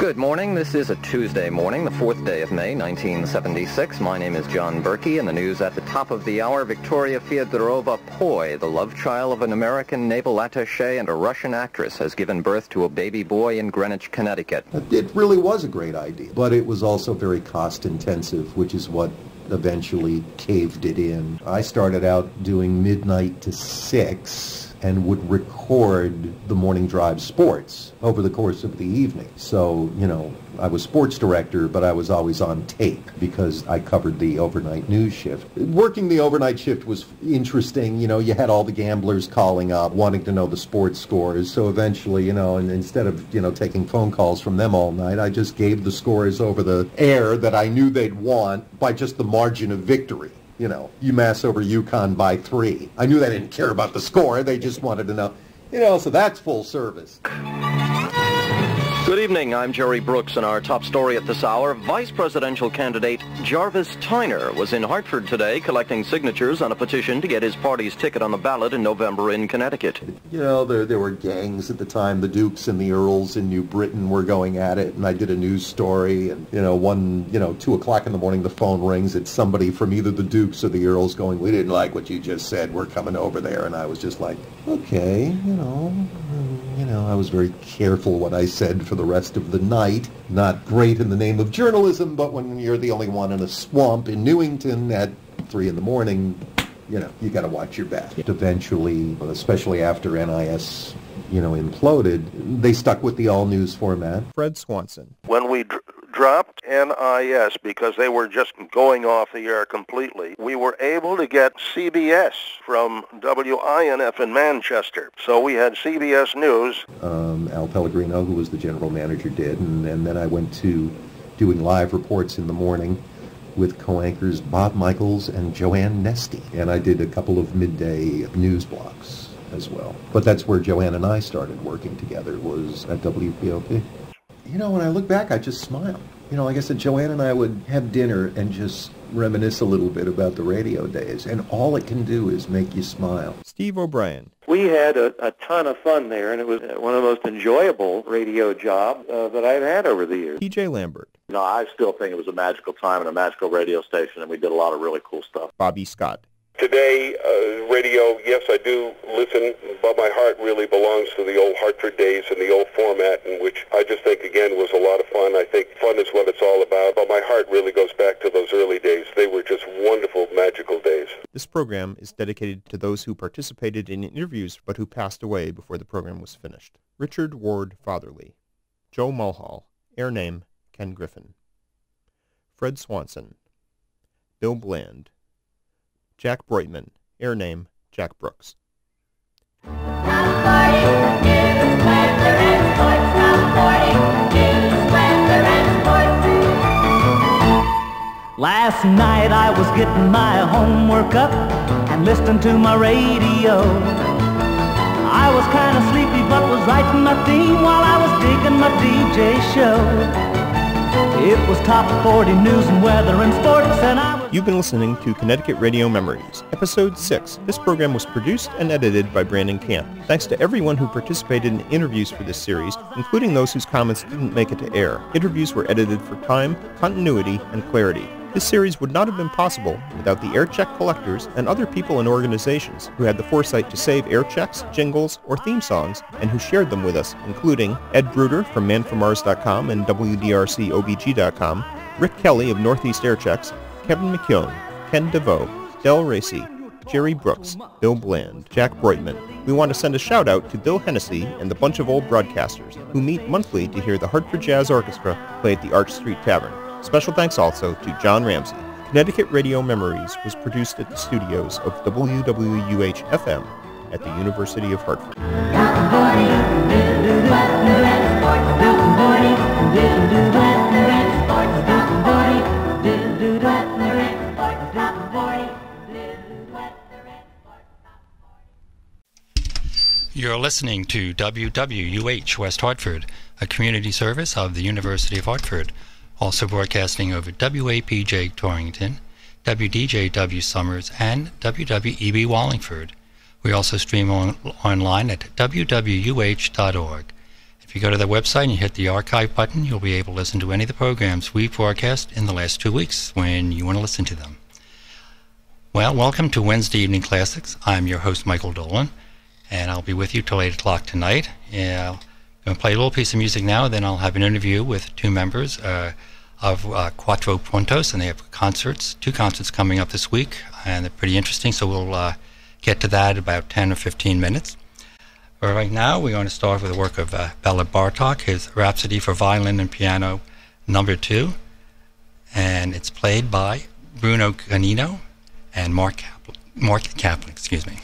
S57: Good morning. This is a Tuesday morning, the fourth day of May, 1976. My name is John Berky, and the news at the top of the hour, Victoria Fyodorova Pouy, the love child of an American naval attaché and a Russian actress, has given birth to a baby boy in Greenwich, Connecticut.
S56: It really was a great idea, but it was also very cost intensive, which is what eventually caved it in. I started out doing midnight to 6 and would record the morning drive sports over the course of the evening. So, you know, I was sports director, but I was always on tape because I covered the overnight news shift. Working the overnight shift was interesting. You know, you had all the gamblers calling up, wanting to know the sports scores. So eventually, you know, and instead of, you know, taking phone calls from them all night, I just gave the scores over the air that I knew they'd want by just the margin of victory you know, UMass over UConn by three. I knew they didn't care about the score. They just wanted to know, you know, so that's full service.
S57: Good evening. I'm Gerry Brooks, and our top story at this hour, Vice Presidential candidate Jarvis Tyner was in Hartford today collecting signatures on a petition to get his party's ticket on the ballot in November in Connecticut.
S56: You know, there, there were gangs at the time. The Dukes and the Earls in New Britain were going at it, and I did a news story, and, you know, one, you know, 2 o'clock in the morning, the phone rings. It's somebody from either the Dukes or the Earls going, we didn't like what you just said. We're coming over there. And I was just like, okay, you know, you know, I was very careful what I said for the rest of the night. Not great in the name of journalism, but when you're the only one in a swamp in Newington at 3 in the morning, you know, you got to watch your back. Eventually, especially after NIS, you know, imploded, they stuck with the all-news format.
S10: Fred Swanson.
S12: When we dr- dropped NIS because they were just going off the air completely, we were able to get CBS from WINF in Manchester. So we had CBS News.
S56: Um, Al Pellegrino, who was the general manager, did, and, and then I went to doing live reports in the morning with co-anchors Bob Michaels and Joanne Nesti. And I did a couple of midday news blocks as well. But that's where Joanne and I started working together, was at WPOP. You know, when I look back, I just smile. You know, like I said, Joanne and I would have dinner and just reminisce a little bit about the radio days. And all it can do is make you smile.
S10: Steve O'Brien.
S49: We had a, a ton of fun there, and it was one of the most enjoyable radio jobs uh, that I've had over the years.
S10: TJ Lambert.
S49: No, I still think it was a magical time and a magical radio station, and we did a lot of really cool stuff.
S10: Bobby Scott.
S11: Today, uh, radio, yes, I do listen, but my heart really belongs to the old Hartford days and the old format, in which I just think, again, was a lot of fun. I think fun is what it's all about, but my heart really goes back to those early days. They were just wonderful, magical days.
S10: This program is dedicated to those who participated in interviews but who passed away before the program was finished. Richard Ward Fatherly. Joe Mulhall, air name Ken Griffin. Fred Swanson, Bill Bland, Jack Broitman, air name Jack Brooks.
S58: Last night I was getting my homework up and listening to my radio. I was kind of sleepy but was writing my theme while I was digging my DJ show. It was top 40 news and weather and sports and I.
S10: You've been listening to Connecticut Radio Memories, Episode 6. This program was produced and edited by Brandon Kampe. Thanks to everyone who participated in interviews for this series, including those whose comments didn't make it to air. Interviews were edited for time, continuity, and clarity. This series would not have been possible without the aircheck collectors and other people and organizations who had the foresight to save airchecks, jingles, or theme songs and who shared them with us, including Ed Brouder from manfrommars.com and WDRCOBG.com, Rick Kelly of Northeast Airchecks, Kevin McKeown, Ken DeVoe, Del Raycee, Gerry Brooks, Bill Bland, Jack Broitman. We want to send a shout out to Bill Hennessy and the bunch of old broadcasters who meet monthly to hear the Hartford Jazz Orchestra play at the Arch Street Tavern. Special thanks also to John Ramsey. Connecticut Radio Memories was produced at the studios of WWUH-FM at the University of Hartford.
S59: You're listening to WWUH West Hartford, a community service of the University of Hartford also broadcasting over WAPJ Torrington, WDJW Somers, and WWEB Wallingford. We also stream on, online at wwuh.org. If you go to the website and you hit the archive button, you'll be able to listen to any of the programs we've broadcast in the last two weeks when you want to listen to them. Well, welcome to Wednesday Evening Classics. I'm your host, Michael Dolan, and I'll be with you till 8 o'clock tonight. Yeah, going to play a little piece of music now, then I'll have an interview with two members. Uh, of uh, Cuatro Puntos, and they have concerts, two concerts coming up this week, and they're pretty interesting. So we'll uh, get to that in about 10 or 15 minutes. But right now, we're going to start with the work of uh, Bela Bartok, his Rhapsody for Violin and Piano Number Two, and it's played by Bruno Canino and Mark Kaplan. Mark Kaplan, excuse me.